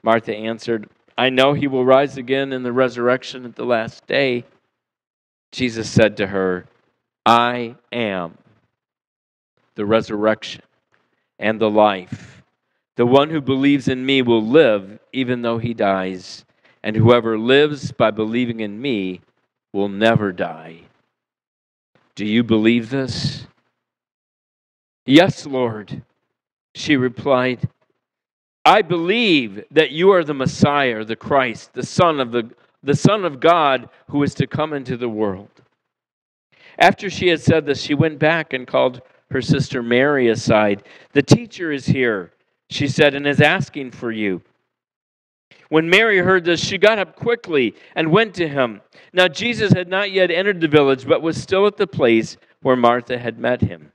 Martha answered, I know he will rise again in the resurrection at the last day. Jesus said to her, I am the resurrection, and the life. The one who believes in me will live even though he dies, and whoever lives by believing in me will never die. Do you believe this? Yes, Lord, she replied. I believe that you are the Messiah, the Christ, the Son of the, the Son of God who is to come into the world. After she had said this, she went back and called her sister Mary aside. The teacher is here, she said, and is asking for you. When Mary heard this, she got up quickly and went to him. Now, Jesus had not yet entered the village, but was still at the place where Martha had met him.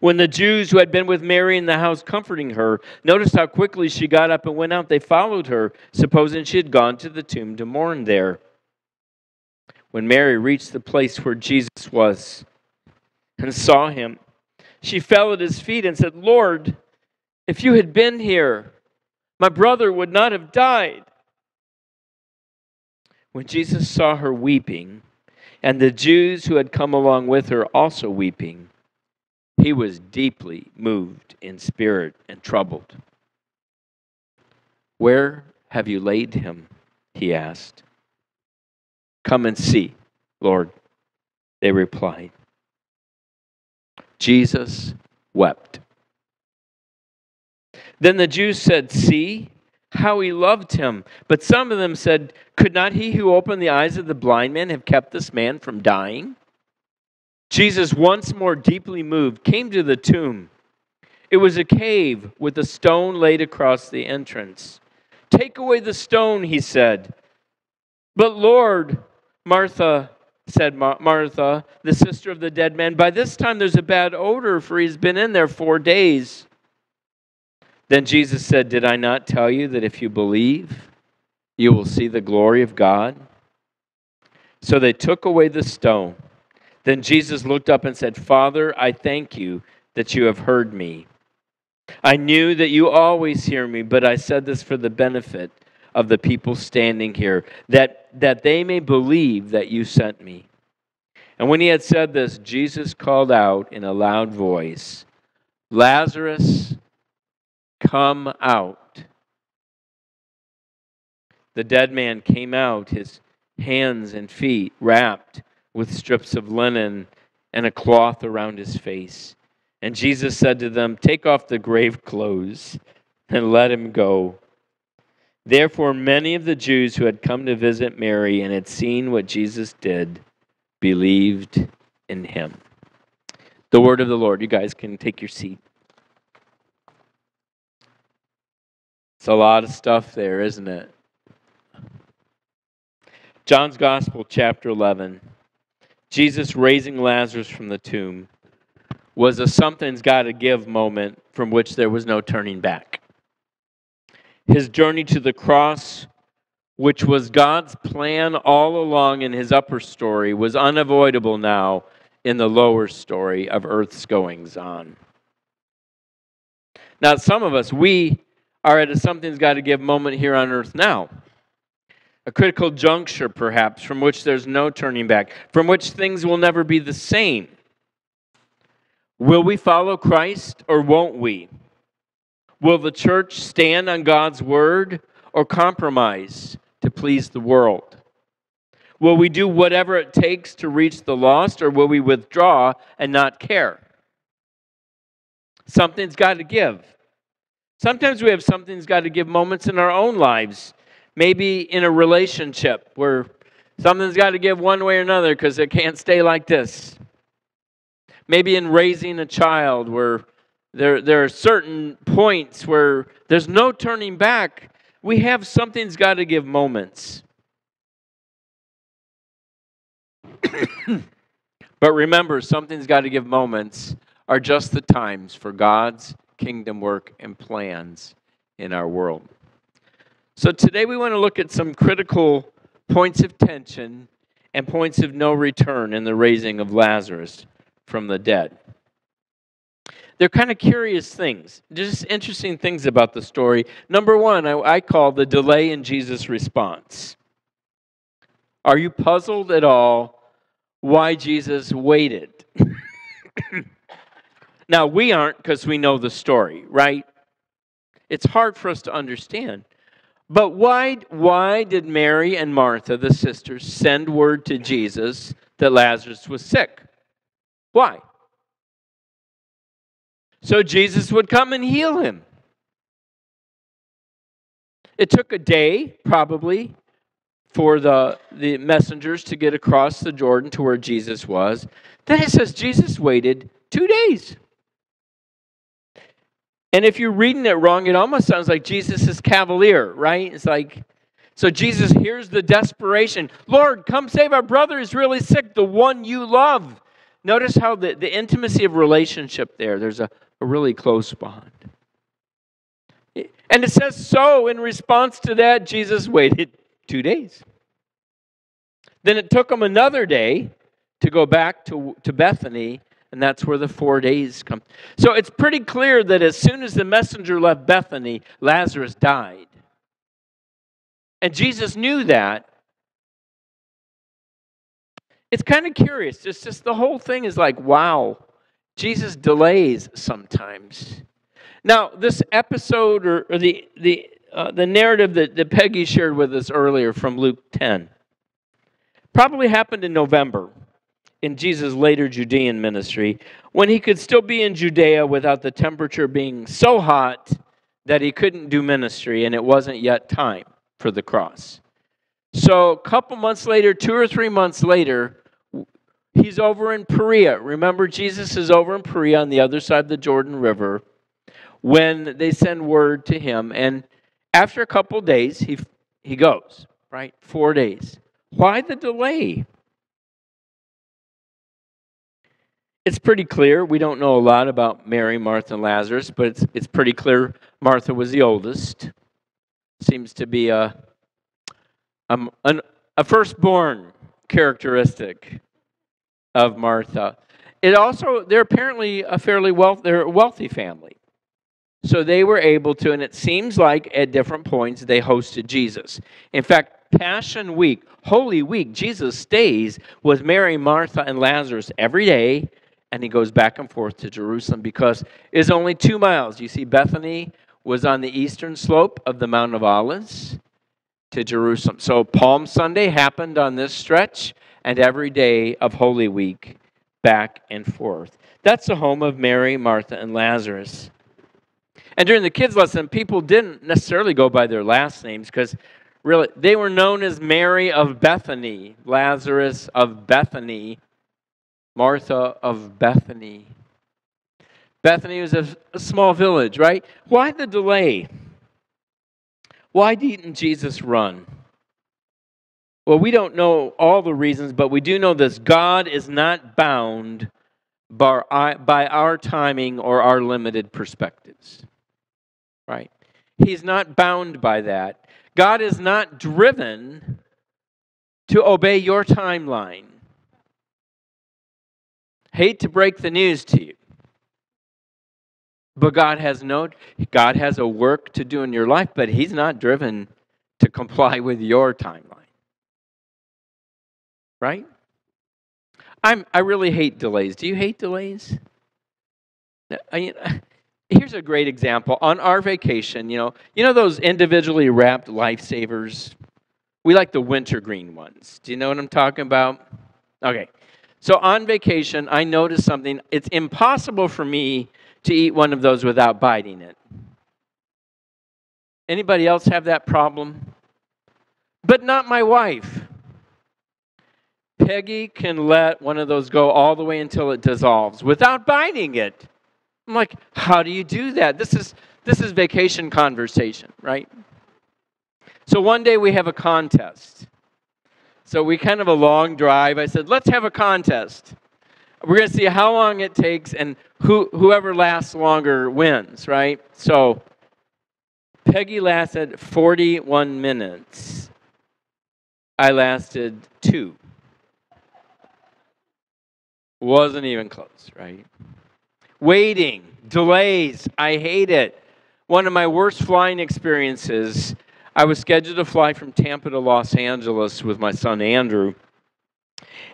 When the Jews who had been with Mary in the house comforting her noticed how quickly she got up and went out, they followed her, supposing she had gone to the tomb to mourn there. When Mary reached the place where Jesus was, and saw him. She fell at his feet and said, Lord, if you had been here, my brother would not have died. When Jesus saw her weeping, and the Jews who had come along with her also weeping, he was deeply moved in spirit and troubled. Where have you laid him? He asked. Come and see, Lord, they replied. Jesus wept. Then the Jews said, See how he loved him. But some of them said, Could not he who opened the eyes of the blind man have kept this man from dying? Jesus, once more deeply moved, came to the tomb. It was a cave with a stone laid across the entrance. Take away the stone, he said. But Lord, Martha said Martha, the sister of the dead man. By this time there's a bad odor, for he's been in there four days. Then Jesus said, Did I not tell you that if you believe, you will see the glory of God? So they took away the stone. Then Jesus looked up and said, Father, I thank you that you have heard me. I knew that you always hear me, but I said this for the benefit of the people standing here, that, that they may believe that you sent me. And when he had said this, Jesus called out in a loud voice, Lazarus, come out. The dead man came out, his hands and feet wrapped with strips of linen and a cloth around his face. And Jesus said to them, Take off the grave clothes and let him go. Therefore, many of the Jews who had come to visit Mary and had seen what Jesus did believed in him. The word of the Lord. You guys can take your seat. It's a lot of stuff there, isn't it? John's Gospel, chapter 11. Jesus raising Lazarus from the tomb was a something's got to give moment from which there was no turning back. His journey to the cross, which was God's plan all along in his upper story, was unavoidable now in the lower story of Earth's goings on. Now, some of us, we are at a something's got to give moment here on earth now. A critical juncture, perhaps, from which there's no turning back, from which things will never be the same. Will we follow Christ or won't we? Will the church stand on God's word or compromise to please the world? Will we do whatever it takes to reach the lost or will we withdraw and not care? Something's got to give. Sometimes we have something's got to give moments in our own lives, maybe in a relationship where something's got to give one way or another because it can't stay like this. Maybe in raising a child where there, there are certain points where there's no turning back. We have something's got to give moments. but remember, something's got to give moments are just the times for God's kingdom work and plans in our world. So today we want to look at some critical points of tension and points of no return in the raising of Lazarus from the dead. They're kind of curious things, just interesting things about the story. Number one, I, I call the delay in Jesus' response. Are you puzzled at all why Jesus waited? Now, we aren't because we know the story, right? It's hard for us to understand. But why, why did Mary and Martha, the sisters, send word to Jesus that Lazarus was sick? Why? So Jesus would come and heal him. It took a day, probably, for the, the messengers to get across the Jordan to where Jesus was. Then it says Jesus waited two days. And if you're reading it wrong, it almost sounds like Jesus is cavalier, right? It's like, so Jesus hears the desperation Lord, come save our brother. He's really sick, the one you love. Notice how the, the intimacy of relationship there, there's a, a really close bond. And it says, so in response to that, Jesus waited two days. Then it took him another day to go back to, to Bethany and that's where the four days come. So it's pretty clear that as soon as the messenger left Bethany, Lazarus died. And Jesus knew that. It's kind of curious. It's just the whole thing is like, wow, Jesus delays sometimes. Now, this episode or, or the, the, uh, the narrative that, that Peggy shared with us earlier from Luke 10 probably happened in November in Jesus' later Judean ministry when he could still be in Judea without the temperature being so hot that he couldn't do ministry and it wasn't yet time for the cross. So, a couple months later, two or three months later, he's over in Perea. Remember, Jesus is over in Perea on the other side of the Jordan River when they send word to him. And after a couple days, he, he goes, right? Four days. Why the delay? It's pretty clear. We don't know a lot about Mary, Martha, and Lazarus, but it's, it's pretty clear Martha was the oldest. Seems to be a, a, a firstborn characteristic of Martha. It also, they're apparently a fairly wealth, they're a wealthy family. So they were able to, and it seems like at different points they hosted Jesus. In fact, Passion Week, Holy Week, Jesus stays with Mary, Martha, and Lazarus every day and he goes back and forth to Jerusalem because it's only two miles. You see, Bethany was on the eastern slope of the Mount of Olives to Jerusalem. So Palm Sunday happened on this stretch, and every day of Holy Week back and forth. That's the home of Mary, Martha, and Lazarus. And during the kids' lesson, people didn't necessarily go by their last names because really they were known as Mary of Bethany, Lazarus of Bethany, Martha of Bethany. Bethany was a, a small village, right? Why the delay? Why didn't Jesus run? Well, we don't know all the reasons, but we do know this God is not bound by our timing or our limited perspectives. Right? He's not bound by that. God is not driven to obey your timeline. Hate to break the news to you. But God has no God has a work to do in your life, but he's not driven to comply with your timeline. Right? I'm I really hate delays. Do you hate delays? I, here's a great example. On our vacation, you know, you know those individually wrapped lifesavers? We like the wintergreen ones. Do you know what I'm talking about? Okay. So on vacation, I noticed something. It's impossible for me to eat one of those without biting it. Anybody else have that problem? But not my wife. Peggy can let one of those go all the way until it dissolves without biting it. I'm like, how do you do that? This is this is vacation conversation, right? So one day we have a contest. So we kind of a long drive. I said, let's have a contest. We're going to see how long it takes, and who, whoever lasts longer wins, right? So Peggy lasted 41 minutes. I lasted two. Wasn't even close, right? Waiting, delays, I hate it. One of my worst flying experiences, I was scheduled to fly from Tampa to Los Angeles with my son Andrew.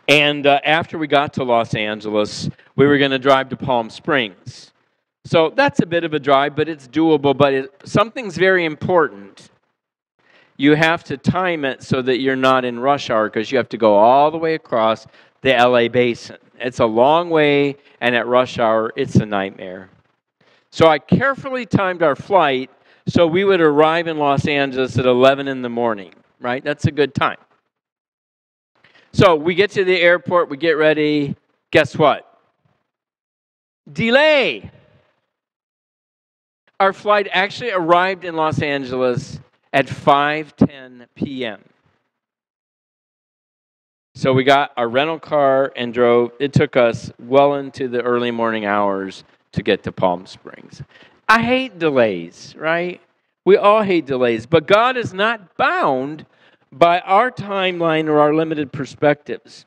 And uh, after we got to Los Angeles, we were going to drive to Palm Springs. So that's a bit of a drive, but it's doable. But it, something's very important. You have to time it so that you're not in rush hour because you have to go all the way across the LA basin. It's a long way, and at rush hour, it's a nightmare. So I carefully timed our flight so we would arrive in Los Angeles at 11 in the morning, right? That's a good time. So we get to the airport, we get ready. Guess what? Delay. Our flight actually arrived in Los Angeles at 5:10 p.m. So we got our rental car and drove. It took us well into the early morning hours to get to Palm Springs. I hate delays, right? We all hate delays, but God is not bound by our timeline or our limited perspectives.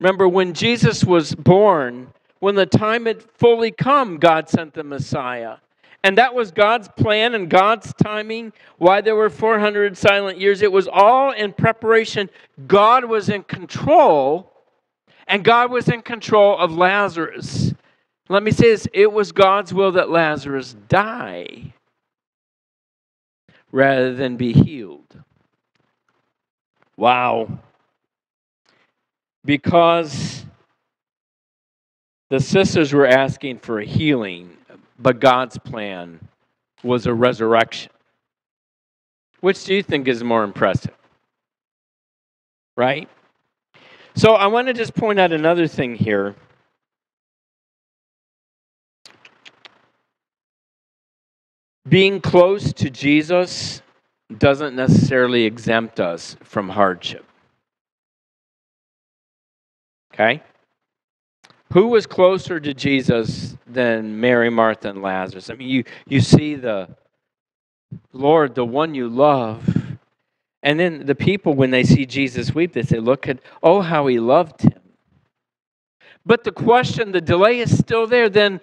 Remember, when Jesus was born, when the time had fully come, God sent the Messiah. And that was God's plan and God's timing. Why there were 400 silent years. It was all in preparation. God was in control, and God was in control of Lazarus. Let me say this it was God's will that Lazarus die rather than be healed. Wow. Because the sisters were asking for a healing but God's plan was a resurrection. Which do you think is more impressive? Right? So I want to just point out another thing here. Being close to Jesus doesn't necessarily exempt us from hardship. Okay? Who was closer to Jesus than Mary, Martha, and Lazarus? I mean, you, you see the Lord, the one you love. And then the people, when they see Jesus weep, they say, Look at, oh, how he loved him. But the question, the delay is still there. Then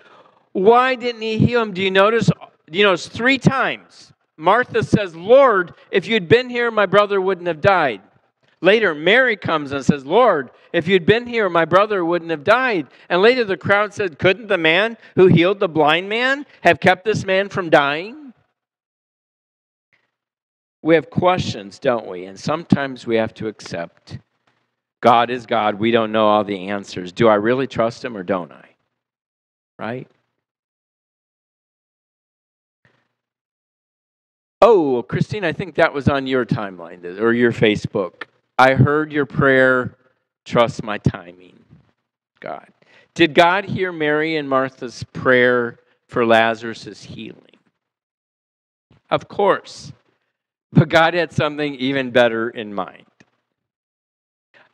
why didn't he heal him? Do you notice? You notice three times. Martha says, Lord, if you'd been here, my brother wouldn't have died. Later, Mary comes and says, Lord, if you'd been here, my brother wouldn't have died. And later, the crowd said, Couldn't the man who healed the blind man have kept this man from dying? We have questions, don't we? And sometimes we have to accept God is God. We don't know all the answers. Do I really trust him or don't I? Right? Oh, Christine, I think that was on your timeline or your Facebook. I heard your prayer. Trust my timing, God. Did God hear Mary and Martha's prayer for Lazarus' healing? Of course. But God had something even better in mind.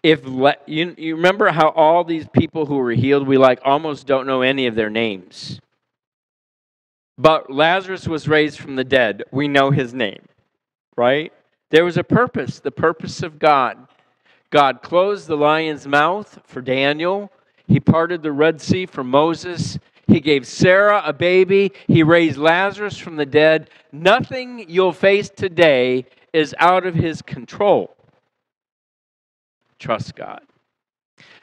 If you, you remember how all these people who were healed, we like almost don't know any of their names. But Lazarus was raised from the dead. We know his name, right? There was a purpose, the purpose of God. God closed the lion's mouth for Daniel. He parted the Red Sea for Moses. He gave Sarah a baby. He raised Lazarus from the dead. Nothing you'll face today is out of his control. Trust God.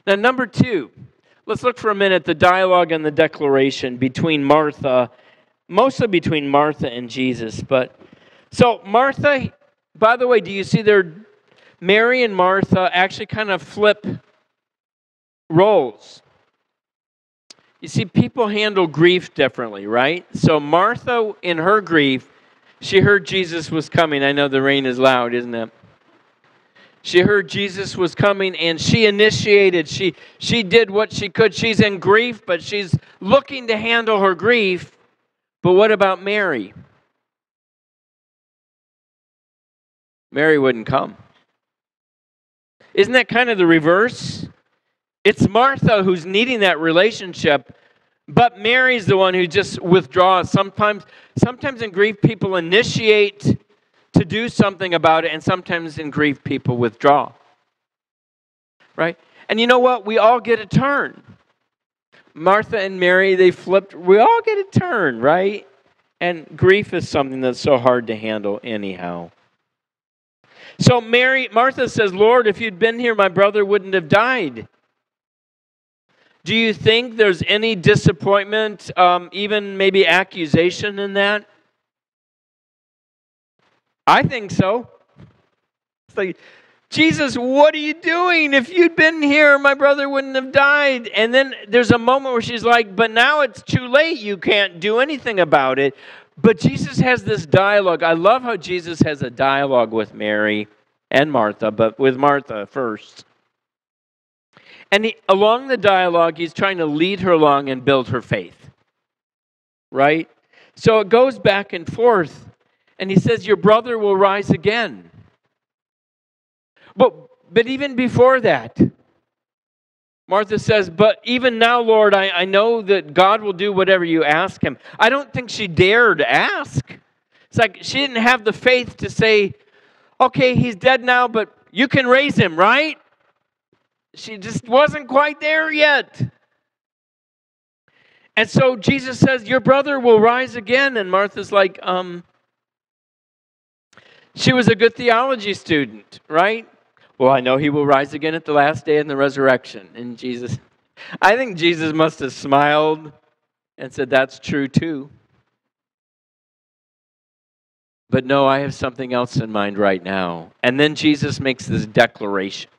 Now, number two, let's look for a minute the dialogue and the declaration between Martha mostly between Martha and Jesus. But so Martha, by the way, do you see there? Mary and Martha actually kind of flip roles. You see, people handle grief differently, right? So Martha, in her grief, she heard Jesus was coming. I know the rain is loud, isn't it? She heard Jesus was coming and she initiated. She she did what she could. She's in grief, but she's looking to handle her grief but what about Mary? Mary wouldn't come. Isn't that kind of the reverse? It's Martha who's needing that relationship, but Mary's the one who just withdraws. Sometimes, sometimes in grief, people initiate to do something about it, and sometimes in grief, people withdraw. Right? And you know what? We all get a turn. Martha and Mary, they flipped. We all get a turn, right? And grief is something that's so hard to handle, anyhow. So Mary, Martha says, Lord, if you'd been here, my brother wouldn't have died. Do you think there's any disappointment, um, even maybe accusation in that? I think so. It's like, Jesus, what are you doing? If you'd been here, my brother wouldn't have died. And then there's a moment where she's like, But now it's too late. You can't do anything about it. But Jesus has this dialogue. I love how Jesus has a dialogue with Mary and Martha, but with Martha first. And he, along the dialogue, he's trying to lead her along and build her faith. Right? So it goes back and forth. And he says, Your brother will rise again. But, but even before that, Martha says, But even now, Lord, I, I know that God will do whatever you ask him. I don't think she dared ask. It's like she didn't have the faith to say, Okay, he's dead now, but you can raise him, right? She just wasn't quite there yet. And so Jesus says, Your brother will rise again. And Martha's like, um, she was a good theology student, right? Well, I know he will rise again at the last day in the resurrection. And Jesus, I think Jesus must have smiled and said, That's true too. But no, I have something else in mind right now. And then Jesus makes this declaration.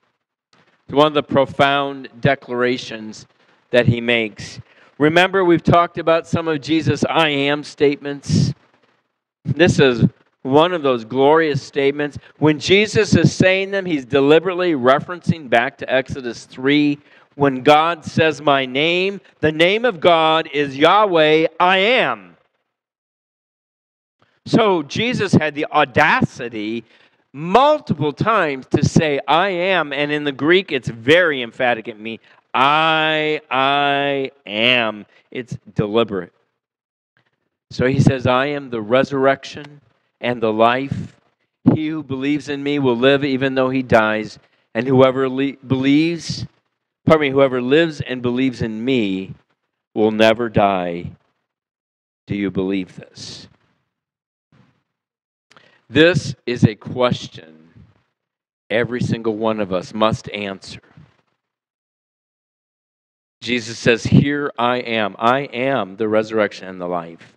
It's one of the profound declarations that he makes. Remember, we've talked about some of Jesus' I am statements. This is one of those glorious statements. When Jesus is saying them, he's deliberately referencing back to Exodus 3. When God says, My name, the name of God is Yahweh, I am. So Jesus had the audacity multiple times to say, I am. And in the Greek, it's very emphatic. It means, I, I am. It's deliberate. So he says, I am the resurrection and the life. He who believes in me will live even though he dies, and whoever le- believes, pardon me, whoever lives and believes in me will never die. Do you believe this? This is a question every single one of us must answer. Jesus says, Here I am. I am the resurrection and the life.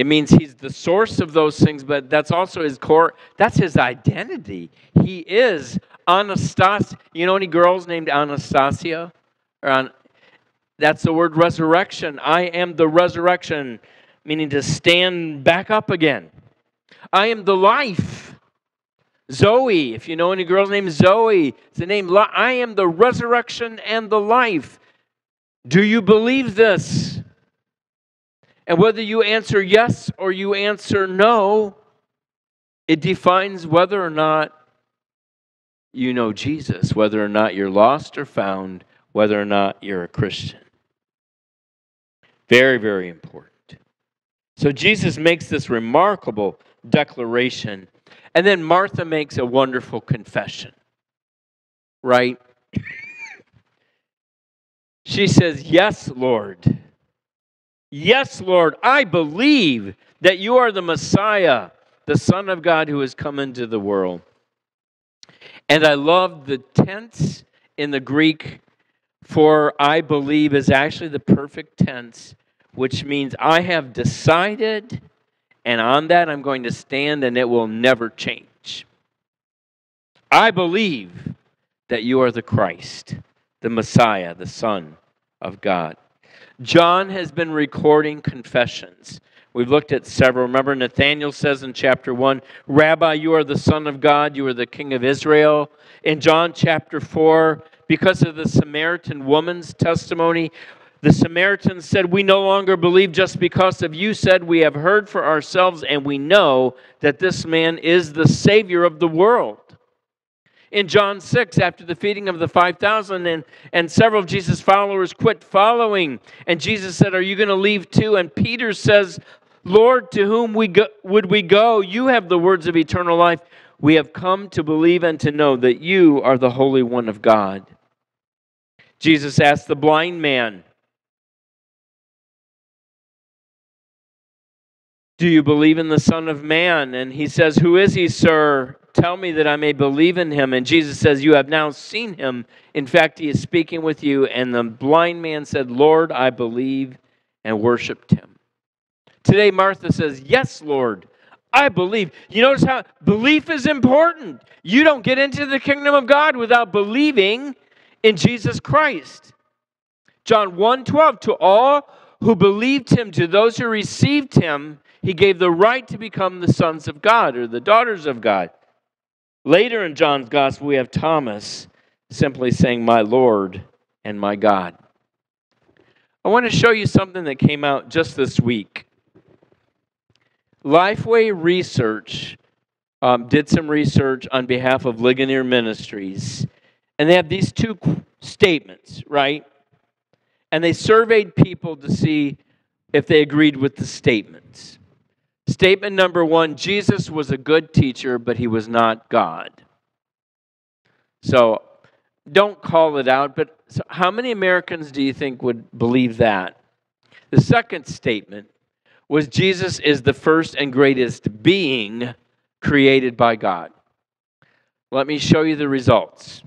It means he's the source of those things, but that's also his core. That's his identity. He is Anastasia. You know any girls named Anastasia? That's the word resurrection. I am the resurrection, meaning to stand back up again. I am the life. Zoe, if you know any girls named Zoe, it's the name. I am the resurrection and the life. Do you believe this? And whether you answer yes or you answer no, it defines whether or not you know Jesus, whether or not you're lost or found, whether or not you're a Christian. Very, very important. So Jesus makes this remarkable declaration. And then Martha makes a wonderful confession, right? she says, Yes, Lord. Yes, Lord, I believe that you are the Messiah, the Son of God who has come into the world. And I love the tense in the Greek for I believe is actually the perfect tense, which means I have decided, and on that I'm going to stand, and it will never change. I believe that you are the Christ, the Messiah, the Son of God. John has been recording confessions. We've looked at several. Remember, Nathanael says in chapter 1, Rabbi, you are the Son of God, you are the King of Israel. In John chapter 4, because of the Samaritan woman's testimony, the Samaritans said, We no longer believe just because of you said, We have heard for ourselves, and we know that this man is the Savior of the world. In John 6, after the feeding of the 5,000, and, and several of Jesus' followers quit following, and Jesus said, Are you going to leave too? And Peter says, Lord, to whom we go, would we go? You have the words of eternal life. We have come to believe and to know that you are the Holy One of God. Jesus asked the blind man, Do you believe in the Son of Man? And he says, Who is he, sir? Tell me that I may believe in him. And Jesus says, You have now seen him. In fact, he is speaking with you. And the blind man said, Lord, I believe, and worshiped him. Today, Martha says, Yes, Lord, I believe. You notice how belief is important. You don't get into the kingdom of God without believing in Jesus Christ. John 1 12, to all who believed him, to those who received him, he gave the right to become the sons of God or the daughters of God. Later in John's gospel, we have Thomas simply saying, My Lord and my God. I want to show you something that came out just this week. Lifeway Research um, did some research on behalf of Ligonier Ministries, and they have these two statements, right? And they surveyed people to see if they agreed with the statements. Statement number one Jesus was a good teacher, but he was not God. So don't call it out, but so how many Americans do you think would believe that? The second statement was Jesus is the first and greatest being created by God. Let me show you the results.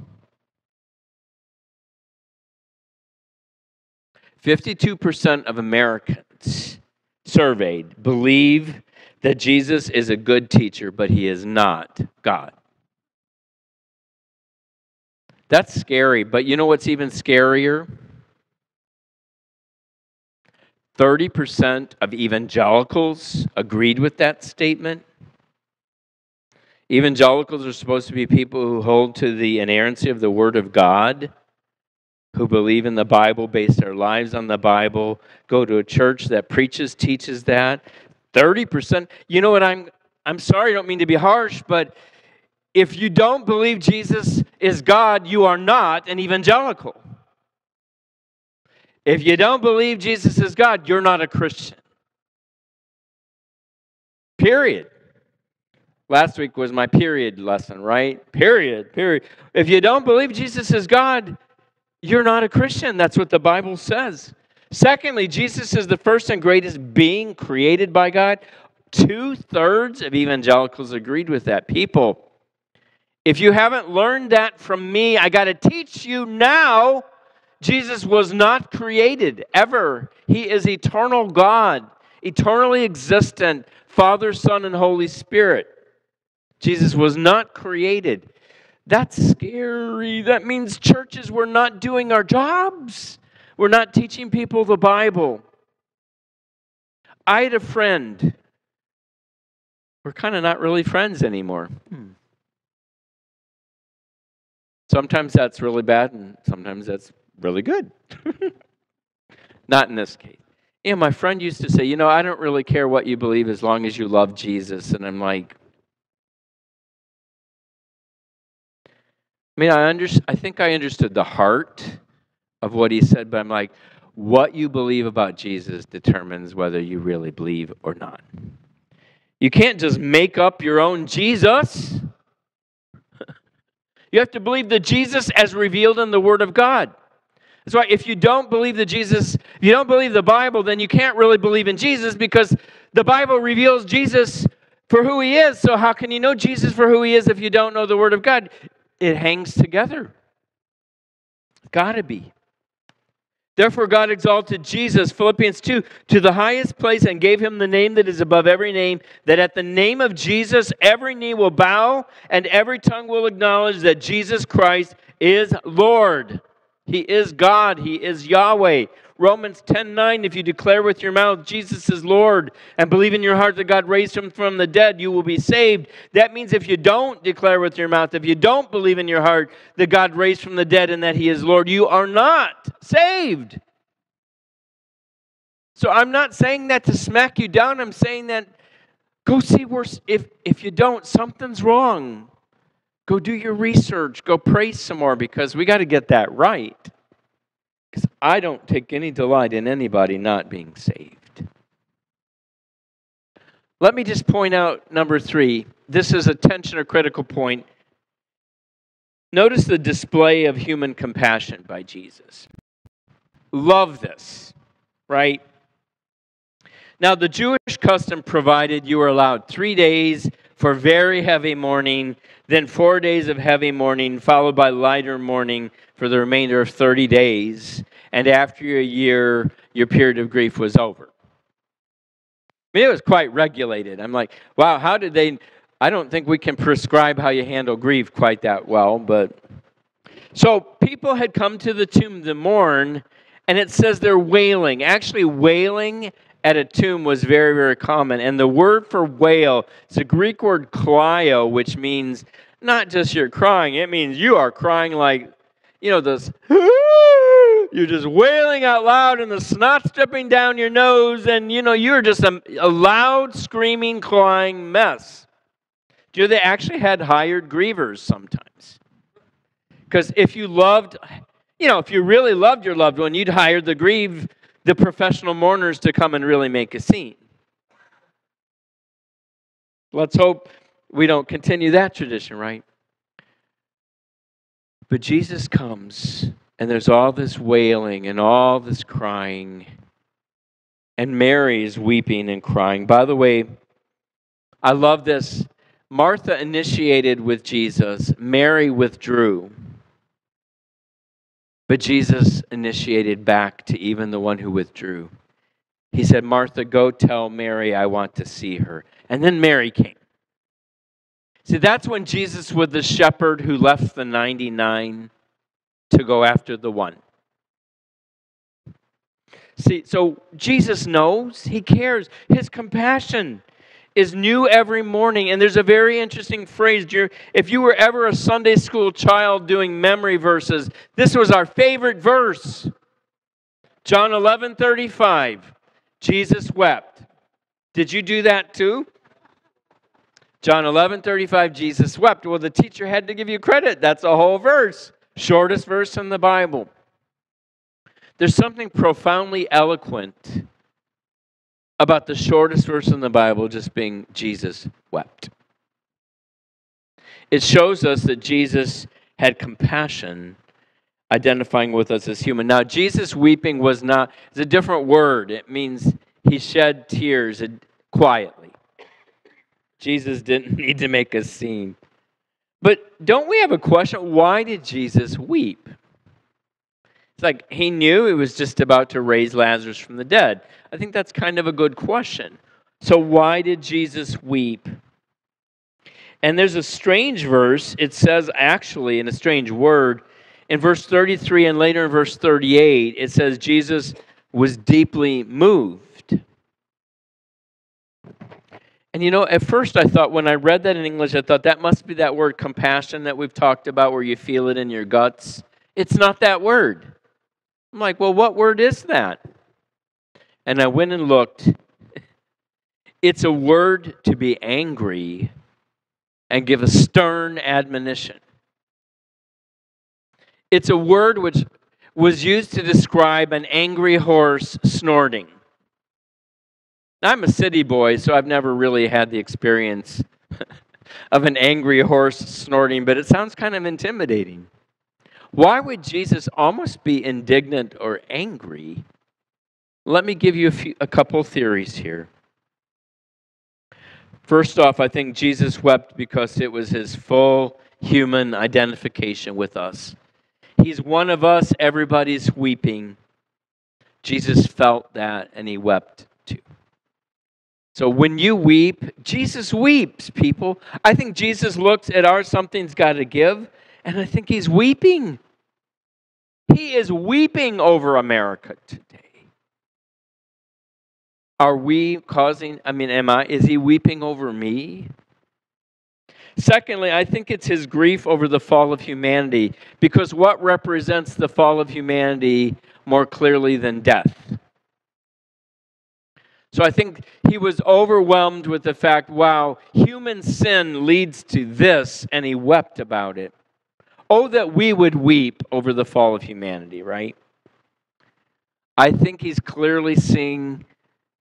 52% of Americans surveyed believe that Jesus is a good teacher, but he is not God. That's scary, but you know what's even scarier? 30% of evangelicals agreed with that statement. Evangelicals are supposed to be people who hold to the inerrancy of the Word of God, who believe in the Bible, base their lives on the Bible, go to a church that preaches, teaches that. 30%. You know what? I'm, I'm sorry, I don't mean to be harsh, but if you don't believe Jesus is God, you are not an evangelical. If you don't believe Jesus is God, you're not a Christian. Period. Last week was my period lesson, right? Period, period. If you don't believe Jesus is God, you're not a Christian. That's what the Bible says. Secondly, Jesus is the first and greatest being created by God. Two thirds of evangelicals agreed with that. People, if you haven't learned that from me, I got to teach you now Jesus was not created ever. He is eternal God, eternally existent, Father, Son, and Holy Spirit. Jesus was not created. That's scary. That means churches were not doing our jobs. We're not teaching people the Bible. I had a friend we're kind of not really friends anymore. Hmm. Sometimes that's really bad, and sometimes that's really good. not in this case. Yeah, my friend used to say, You know, I don't really care what you believe as long as you love Jesus. And I'm like, I mean, I, under, I think I understood the heart of what he said, but I'm like, what you believe about Jesus determines whether you really believe or not. You can't just make up your own Jesus. you have to believe the Jesus as revealed in the Word of God. That's why if you don't believe the Jesus, if you don't believe the Bible, then you can't really believe in Jesus because the Bible reveals Jesus for who he is. So how can you know Jesus for who he is if you don't know the Word of God? It hangs together. Gotta be. Therefore, God exalted Jesus, Philippians 2, to the highest place and gave him the name that is above every name, that at the name of Jesus every knee will bow and every tongue will acknowledge that Jesus Christ is Lord. He is God, He is Yahweh. Romans 10 9, if you declare with your mouth Jesus is Lord and believe in your heart that God raised him from the dead, you will be saved. That means if you don't declare with your mouth, if you don't believe in your heart that God raised from the dead and that he is Lord, you are not saved. So I'm not saying that to smack you down. I'm saying that go see where, if, if you don't, something's wrong. Go do your research. Go pray some more because we got to get that right. Because I don't take any delight in anybody not being saved. Let me just point out number three. This is a tension or critical point. Notice the display of human compassion by Jesus. Love this, right? Now, the Jewish custom provided you were allowed three days for very heavy mourning, then four days of heavy mourning, followed by lighter mourning for the remainder of 30 days. And after a year, your period of grief was over. I mean, it was quite regulated. I'm like, wow, how did they? I don't think we can prescribe how you handle grief quite that well, but. So people had come to the tomb to mourn, and it says they're wailing. Actually, wailing at a tomb was very, very common. And the word for wail is a Greek word klio, which means not just you're crying, it means you are crying like, you know, this, you're just wailing out loud and the snot's dripping down your nose, and, you know, you're just a, a loud, screaming, crying mess. Do you know they actually had hired grievers sometimes? Because if you loved, you know, if you really loved your loved one, you'd hire the grieve the professional mourners to come and really make a scene. Let's hope we don't continue that tradition, right? But Jesus comes, and there's all this wailing and all this crying, and Mary is weeping and crying. By the way, I love this. Martha initiated with Jesus, Mary withdrew. But Jesus initiated back to even the one who withdrew. He said, Martha, go tell Mary I want to see her. And then Mary came. See, that's when Jesus was the shepherd who left the 99 to go after the one. See, so Jesus knows, he cares, his compassion is new every morning. And there's a very interesting phrase. If you were ever a Sunday school child doing memory verses, this was our favorite verse. John 11 35. Jesus wept. Did you do that too? John 11 35, Jesus wept. Well, the teacher had to give you credit. That's a whole verse, shortest verse in the Bible. There's something profoundly eloquent about the shortest verse in the Bible just being Jesus wept. It shows us that Jesus had compassion, identifying with us as human. Now, Jesus weeping was not, it's a different word. It means he shed tears quietly. Jesus didn't need to make a scene. But don't we have a question? Why did Jesus weep? It's like he knew he was just about to raise Lazarus from the dead. I think that's kind of a good question. So, why did Jesus weep? And there's a strange verse. It says, actually, in a strange word, in verse 33 and later in verse 38, it says, Jesus was deeply moved. And you know, at first I thought when I read that in English, I thought that must be that word compassion that we've talked about where you feel it in your guts. It's not that word. I'm like, well, what word is that? And I went and looked. It's a word to be angry and give a stern admonition. It's a word which was used to describe an angry horse snorting. I'm a city boy, so I've never really had the experience of an angry horse snorting, but it sounds kind of intimidating. Why would Jesus almost be indignant or angry? Let me give you a, few, a couple theories here. First off, I think Jesus wept because it was his full human identification with us. He's one of us, everybody's weeping. Jesus felt that and he wept too. So when you weep, Jesus weeps, people. I think Jesus looks at our something's got to give, and I think he's weeping. He is weeping over America today. Are we causing, I mean, am I, is he weeping over me? Secondly, I think it's his grief over the fall of humanity, because what represents the fall of humanity more clearly than death? So I think he was overwhelmed with the fact, wow, human sin leads to this, and he wept about it. Oh, that we would weep over the fall of humanity, right? I think he's clearly seeing,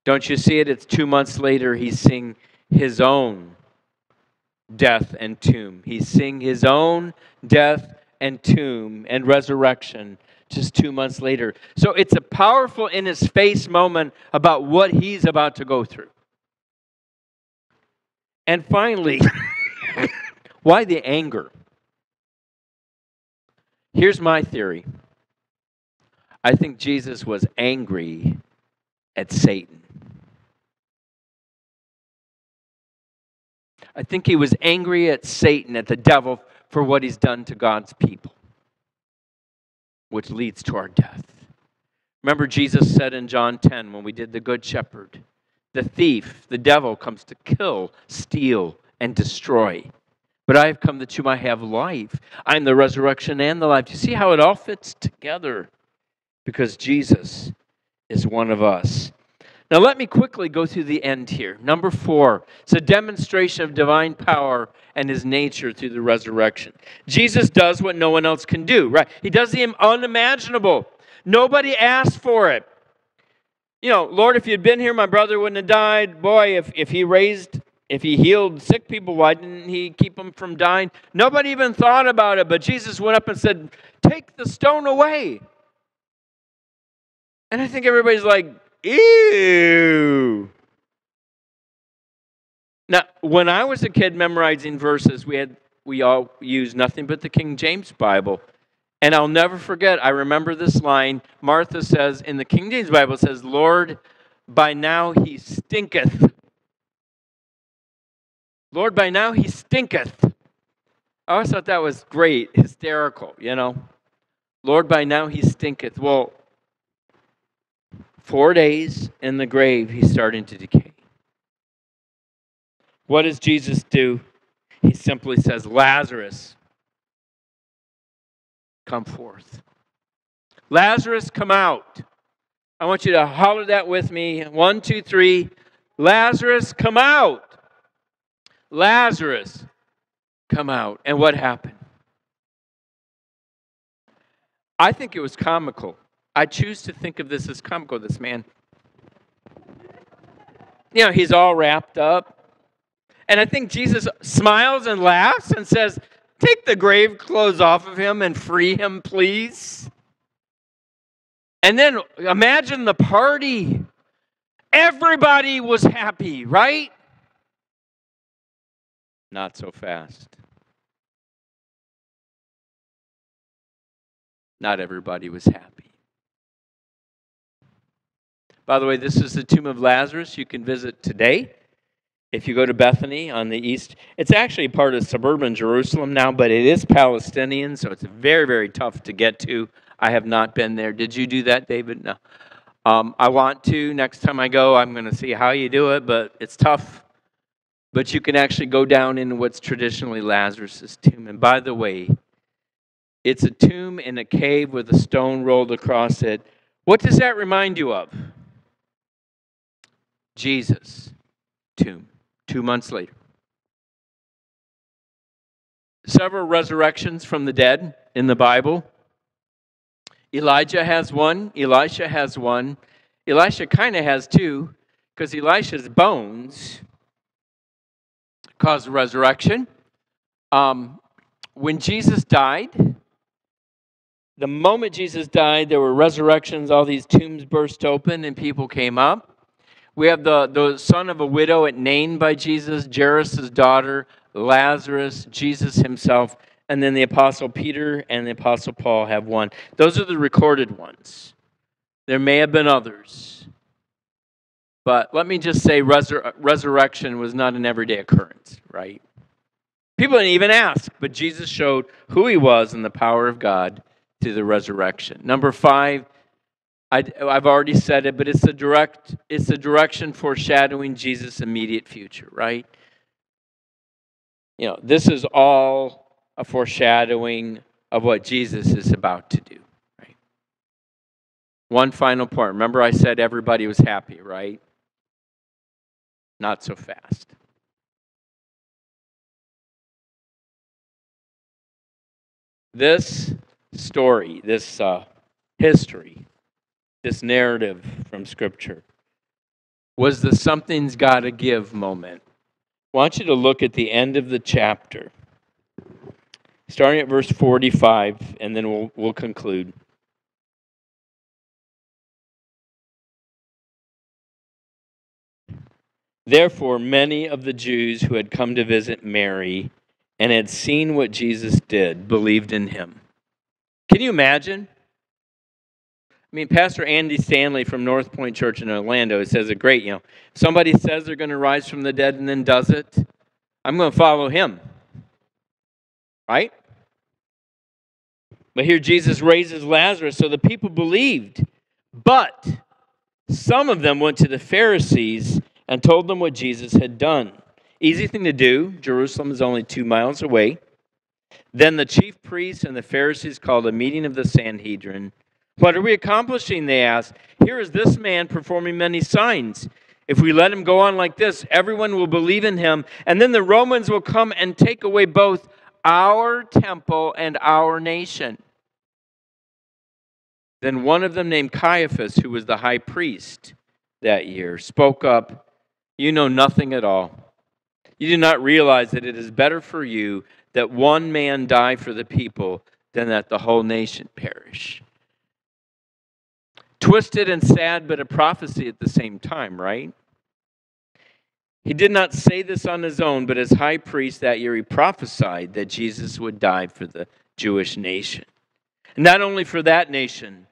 don't you see it? It's two months later, he's seeing his own death and tomb. He's seeing his own death and tomb and resurrection just two months later. So it's a powerful in his face moment about what he's about to go through. And finally, why the anger? Here's my theory I think Jesus was angry at Satan. I think he was angry at Satan, at the devil, for what he's done to God's people which leads to our death. Remember, Jesus said in John 10 when we did the Good Shepherd, the thief, the devil, comes to kill, steal, and destroy. But I have come that you might have life. I'm the resurrection and the life. Do you see how it all fits together? Because Jesus is one of us. Now, let me quickly go through the end here. Number four, it's a demonstration of divine power and his nature through the resurrection. Jesus does what no one else can do, right? He does the unimaginable. Nobody asked for it. You know, Lord, if you'd been here, my brother wouldn't have died. Boy, if, if he raised, if he healed sick people, why didn't he keep them from dying? Nobody even thought about it, but Jesus went up and said, Take the stone away. And I think everybody's like, Ew. Now, when I was a kid memorizing verses, we had we all used nothing but the King James Bible. And I'll never forget, I remember this line. Martha says in the King James Bible says, "Lord, by now he stinketh." Lord, by now he stinketh. I always thought that was great, hysterical, you know. Lord, by now he stinketh. Well, Four days in the grave, he's starting to decay. What does Jesus do? He simply says, Lazarus, come forth. Lazarus, come out. I want you to holler that with me. One, two, three. Lazarus, come out. Lazarus, come out. And what happened? I think it was comical. I choose to think of this as comical, this man. You know, he's all wrapped up. And I think Jesus smiles and laughs and says, Take the grave clothes off of him and free him, please. And then imagine the party. Everybody was happy, right? Not so fast. Not everybody was happy. By the way, this is the tomb of Lazarus. You can visit today. If you go to Bethany on the east, it's actually part of suburban Jerusalem now, but it is Palestinian, so it's very, very tough to get to. I have not been there. Did you do that, David? No. Um, I want to. Next time I go, I'm going to see how you do it, but it's tough. but you can actually go down into what's traditionally Lazarus' tomb. And by the way, it's a tomb in a cave with a stone rolled across it. What does that remind you of? Jesus' tomb, two months later. Several resurrections from the dead in the Bible. Elijah has one, Elisha has one. Elisha kind of has two, because Elisha's bones caused resurrection. Um, when Jesus died, the moment Jesus died, there were resurrections, all these tombs burst open, and people came up. We have the, the son of a widow at Nain by Jesus, Jairus' daughter, Lazarus, Jesus himself, and then the Apostle Peter and the Apostle Paul have one. Those are the recorded ones. There may have been others. But let me just say resur- resurrection was not an everyday occurrence, right? People didn't even ask, but Jesus showed who he was and the power of God through the resurrection. Number five, I, have already said it, but it's a direct, it's a direction foreshadowing Jesus' immediate future, right? You know, this is all a foreshadowing of what Jesus is about to do, right? One final point. Remember, I said everybody was happy, right? Not so fast. This story, this uh, history, this narrative from Scripture was the something's got to give moment. I want you to look at the end of the chapter, starting at verse 45, and then we'll, we'll conclude. Therefore, many of the Jews who had come to visit Mary and had seen what Jesus did believed in him. Can you imagine? I mean, Pastor Andy Stanley from North Point Church in Orlando says it great. You know, somebody says they're going to rise from the dead and then does it, I'm going to follow him. Right? But here Jesus raises Lazarus, so the people believed. But some of them went to the Pharisees and told them what Jesus had done. Easy thing to do. Jerusalem is only two miles away. Then the chief priests and the Pharisees called a meeting of the Sanhedrin what are we accomplishing? They asked. Here is this man performing many signs. If we let him go on like this, everyone will believe in him, and then the Romans will come and take away both our temple and our nation. Then one of them, named Caiaphas, who was the high priest that year, spoke up You know nothing at all. You do not realize that it is better for you that one man die for the people than that the whole nation perish twisted and sad, but a prophecy at the same time, right? He did not say this on his own, but as high priest that year, he prophesied that Jesus would die for the Jewish nation. And not only for that nation,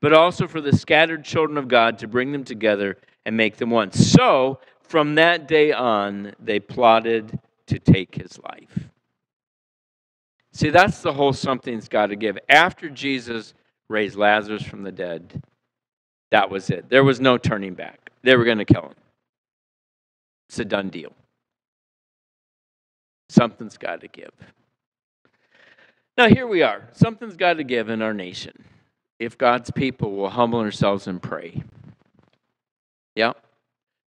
but also for the scattered children of God to bring them together and make them one. So, from that day on, they plotted to take his life. See, that's the whole something's got to give. After Jesus raised Lazarus from the dead, that was it. There was no turning back. They were going to kill him. It's a done deal. Something's got to give. Now, here we are. Something's got to give in our nation if God's people will humble ourselves and pray. Yeah?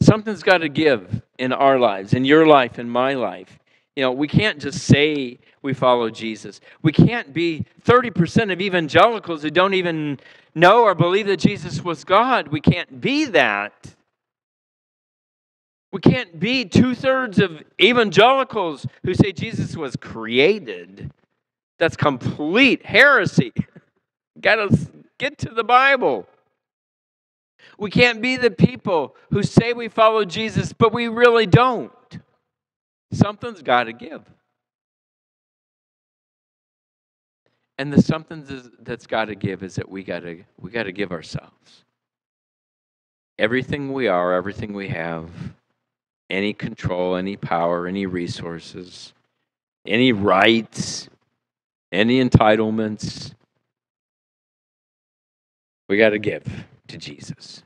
Something's got to give in our lives, in your life, in my life. You know, we can't just say we follow Jesus. We can't be 30% of evangelicals who don't even know or believe that Jesus was God. We can't be that. We can't be two thirds of evangelicals who say Jesus was created. That's complete heresy. Got to get to the Bible. We can't be the people who say we follow Jesus, but we really don't. Something's got to give. And the something that's got to give is that we got to we got to give ourselves. Everything we are, everything we have, any control, any power, any resources, any rights, any entitlements, we got to give to Jesus.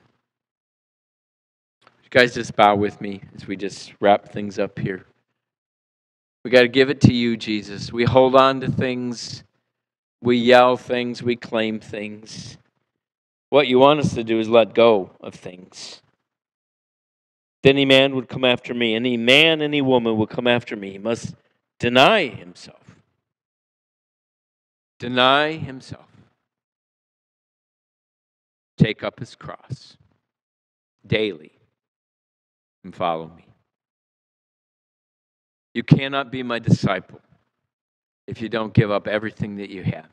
You guys just bow with me as we just wrap things up here? We got to give it to you, Jesus. We hold on to things, we yell things, we claim things. What you want us to do is let go of things. Any man would come after me. Any man, any woman would come after me. He must deny himself. Deny himself. Take up his cross daily and follow me. You cannot be my disciple if you don't give up everything that you have.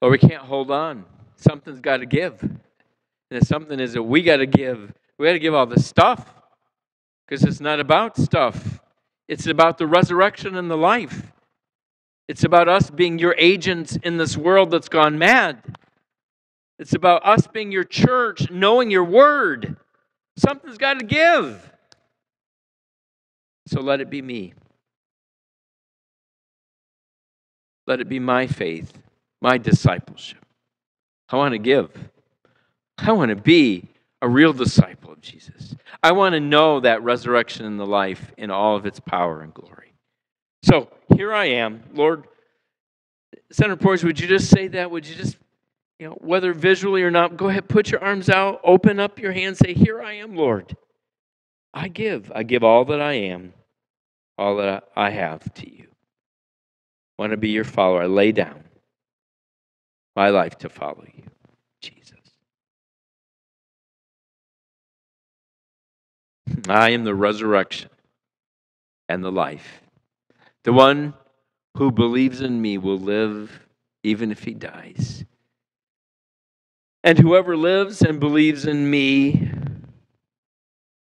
Or we can't hold on. Something's got to give. And something is that we got to give. We got to give all the stuff because it's not about stuff. It's about the resurrection and the life. It's about us being your agents in this world that's gone mad. It's about us being your church, knowing your word. Something's got to give. So let it be me. Let it be my faith, my discipleship. I want to give. I want to be a real disciple of Jesus. I want to know that resurrection and the life in all of its power and glory. So here I am, Lord. CenterPoint, would you just say that? Would you just, you know, whether visually or not, go ahead, put your arms out, open up your hands, say, Here I am, Lord. I give. I give all that I am, all that I have to you. I want to be your follower. I lay down my life to follow you, Jesus. I am the resurrection and the life. The one who believes in me will live even if he dies. And whoever lives and believes in me,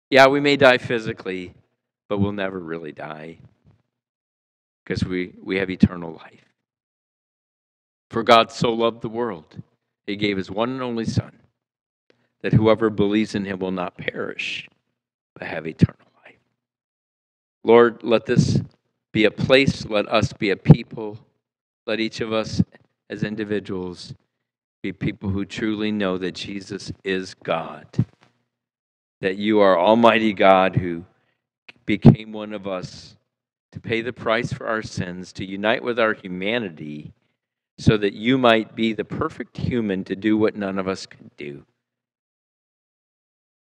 yeah, we may die physically, but we'll never really die because we, we have eternal life. For God so loved the world, he gave his one and only Son, that whoever believes in him will not perish, but have eternal life. Lord, let this be a place, let us be a people, let each of us as individuals be people who truly know that Jesus is God, that you are Almighty God who became one of us to pay the price for our sins, to unite with our humanity, so that you might be the perfect human to do what none of us could do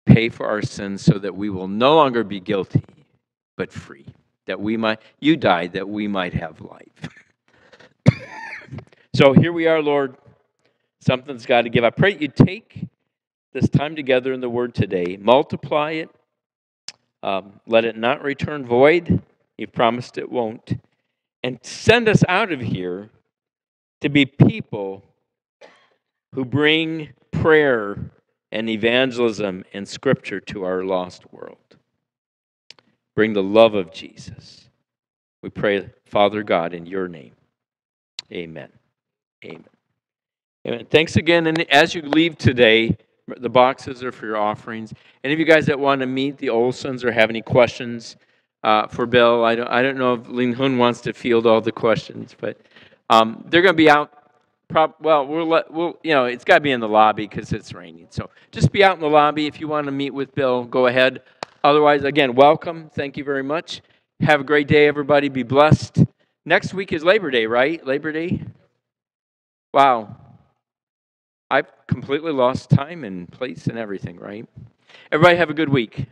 pay for our sins so that we will no longer be guilty, but free. That we might, you died that we might have life. so here we are, Lord. Something's got to give. I pray you take this time together in the Word today, multiply it, um, let it not return void. You promised it won't. And send us out of here to be people who bring prayer and evangelism and scripture to our lost world. Bring the love of Jesus. We pray, Father God, in your name. Amen. Amen. Amen. Thanks again. And as you leave today, the boxes are for your offerings. Any of you guys that want to meet the Olsons or have any questions uh, for Bill, I don't, I don't know if Lin Hun wants to field all the questions, but um, they're going to be out Prob- well, we'll let, we'll, you know, it's got to be in the lobby because it's raining. So just be out in the lobby. If you want to meet with Bill, go ahead. Otherwise, again, welcome. Thank you very much. Have a great day, everybody. Be blessed. Next week is Labor Day, right? Labor Day? Wow. I've completely lost time and place and everything, right? Everybody have a good week.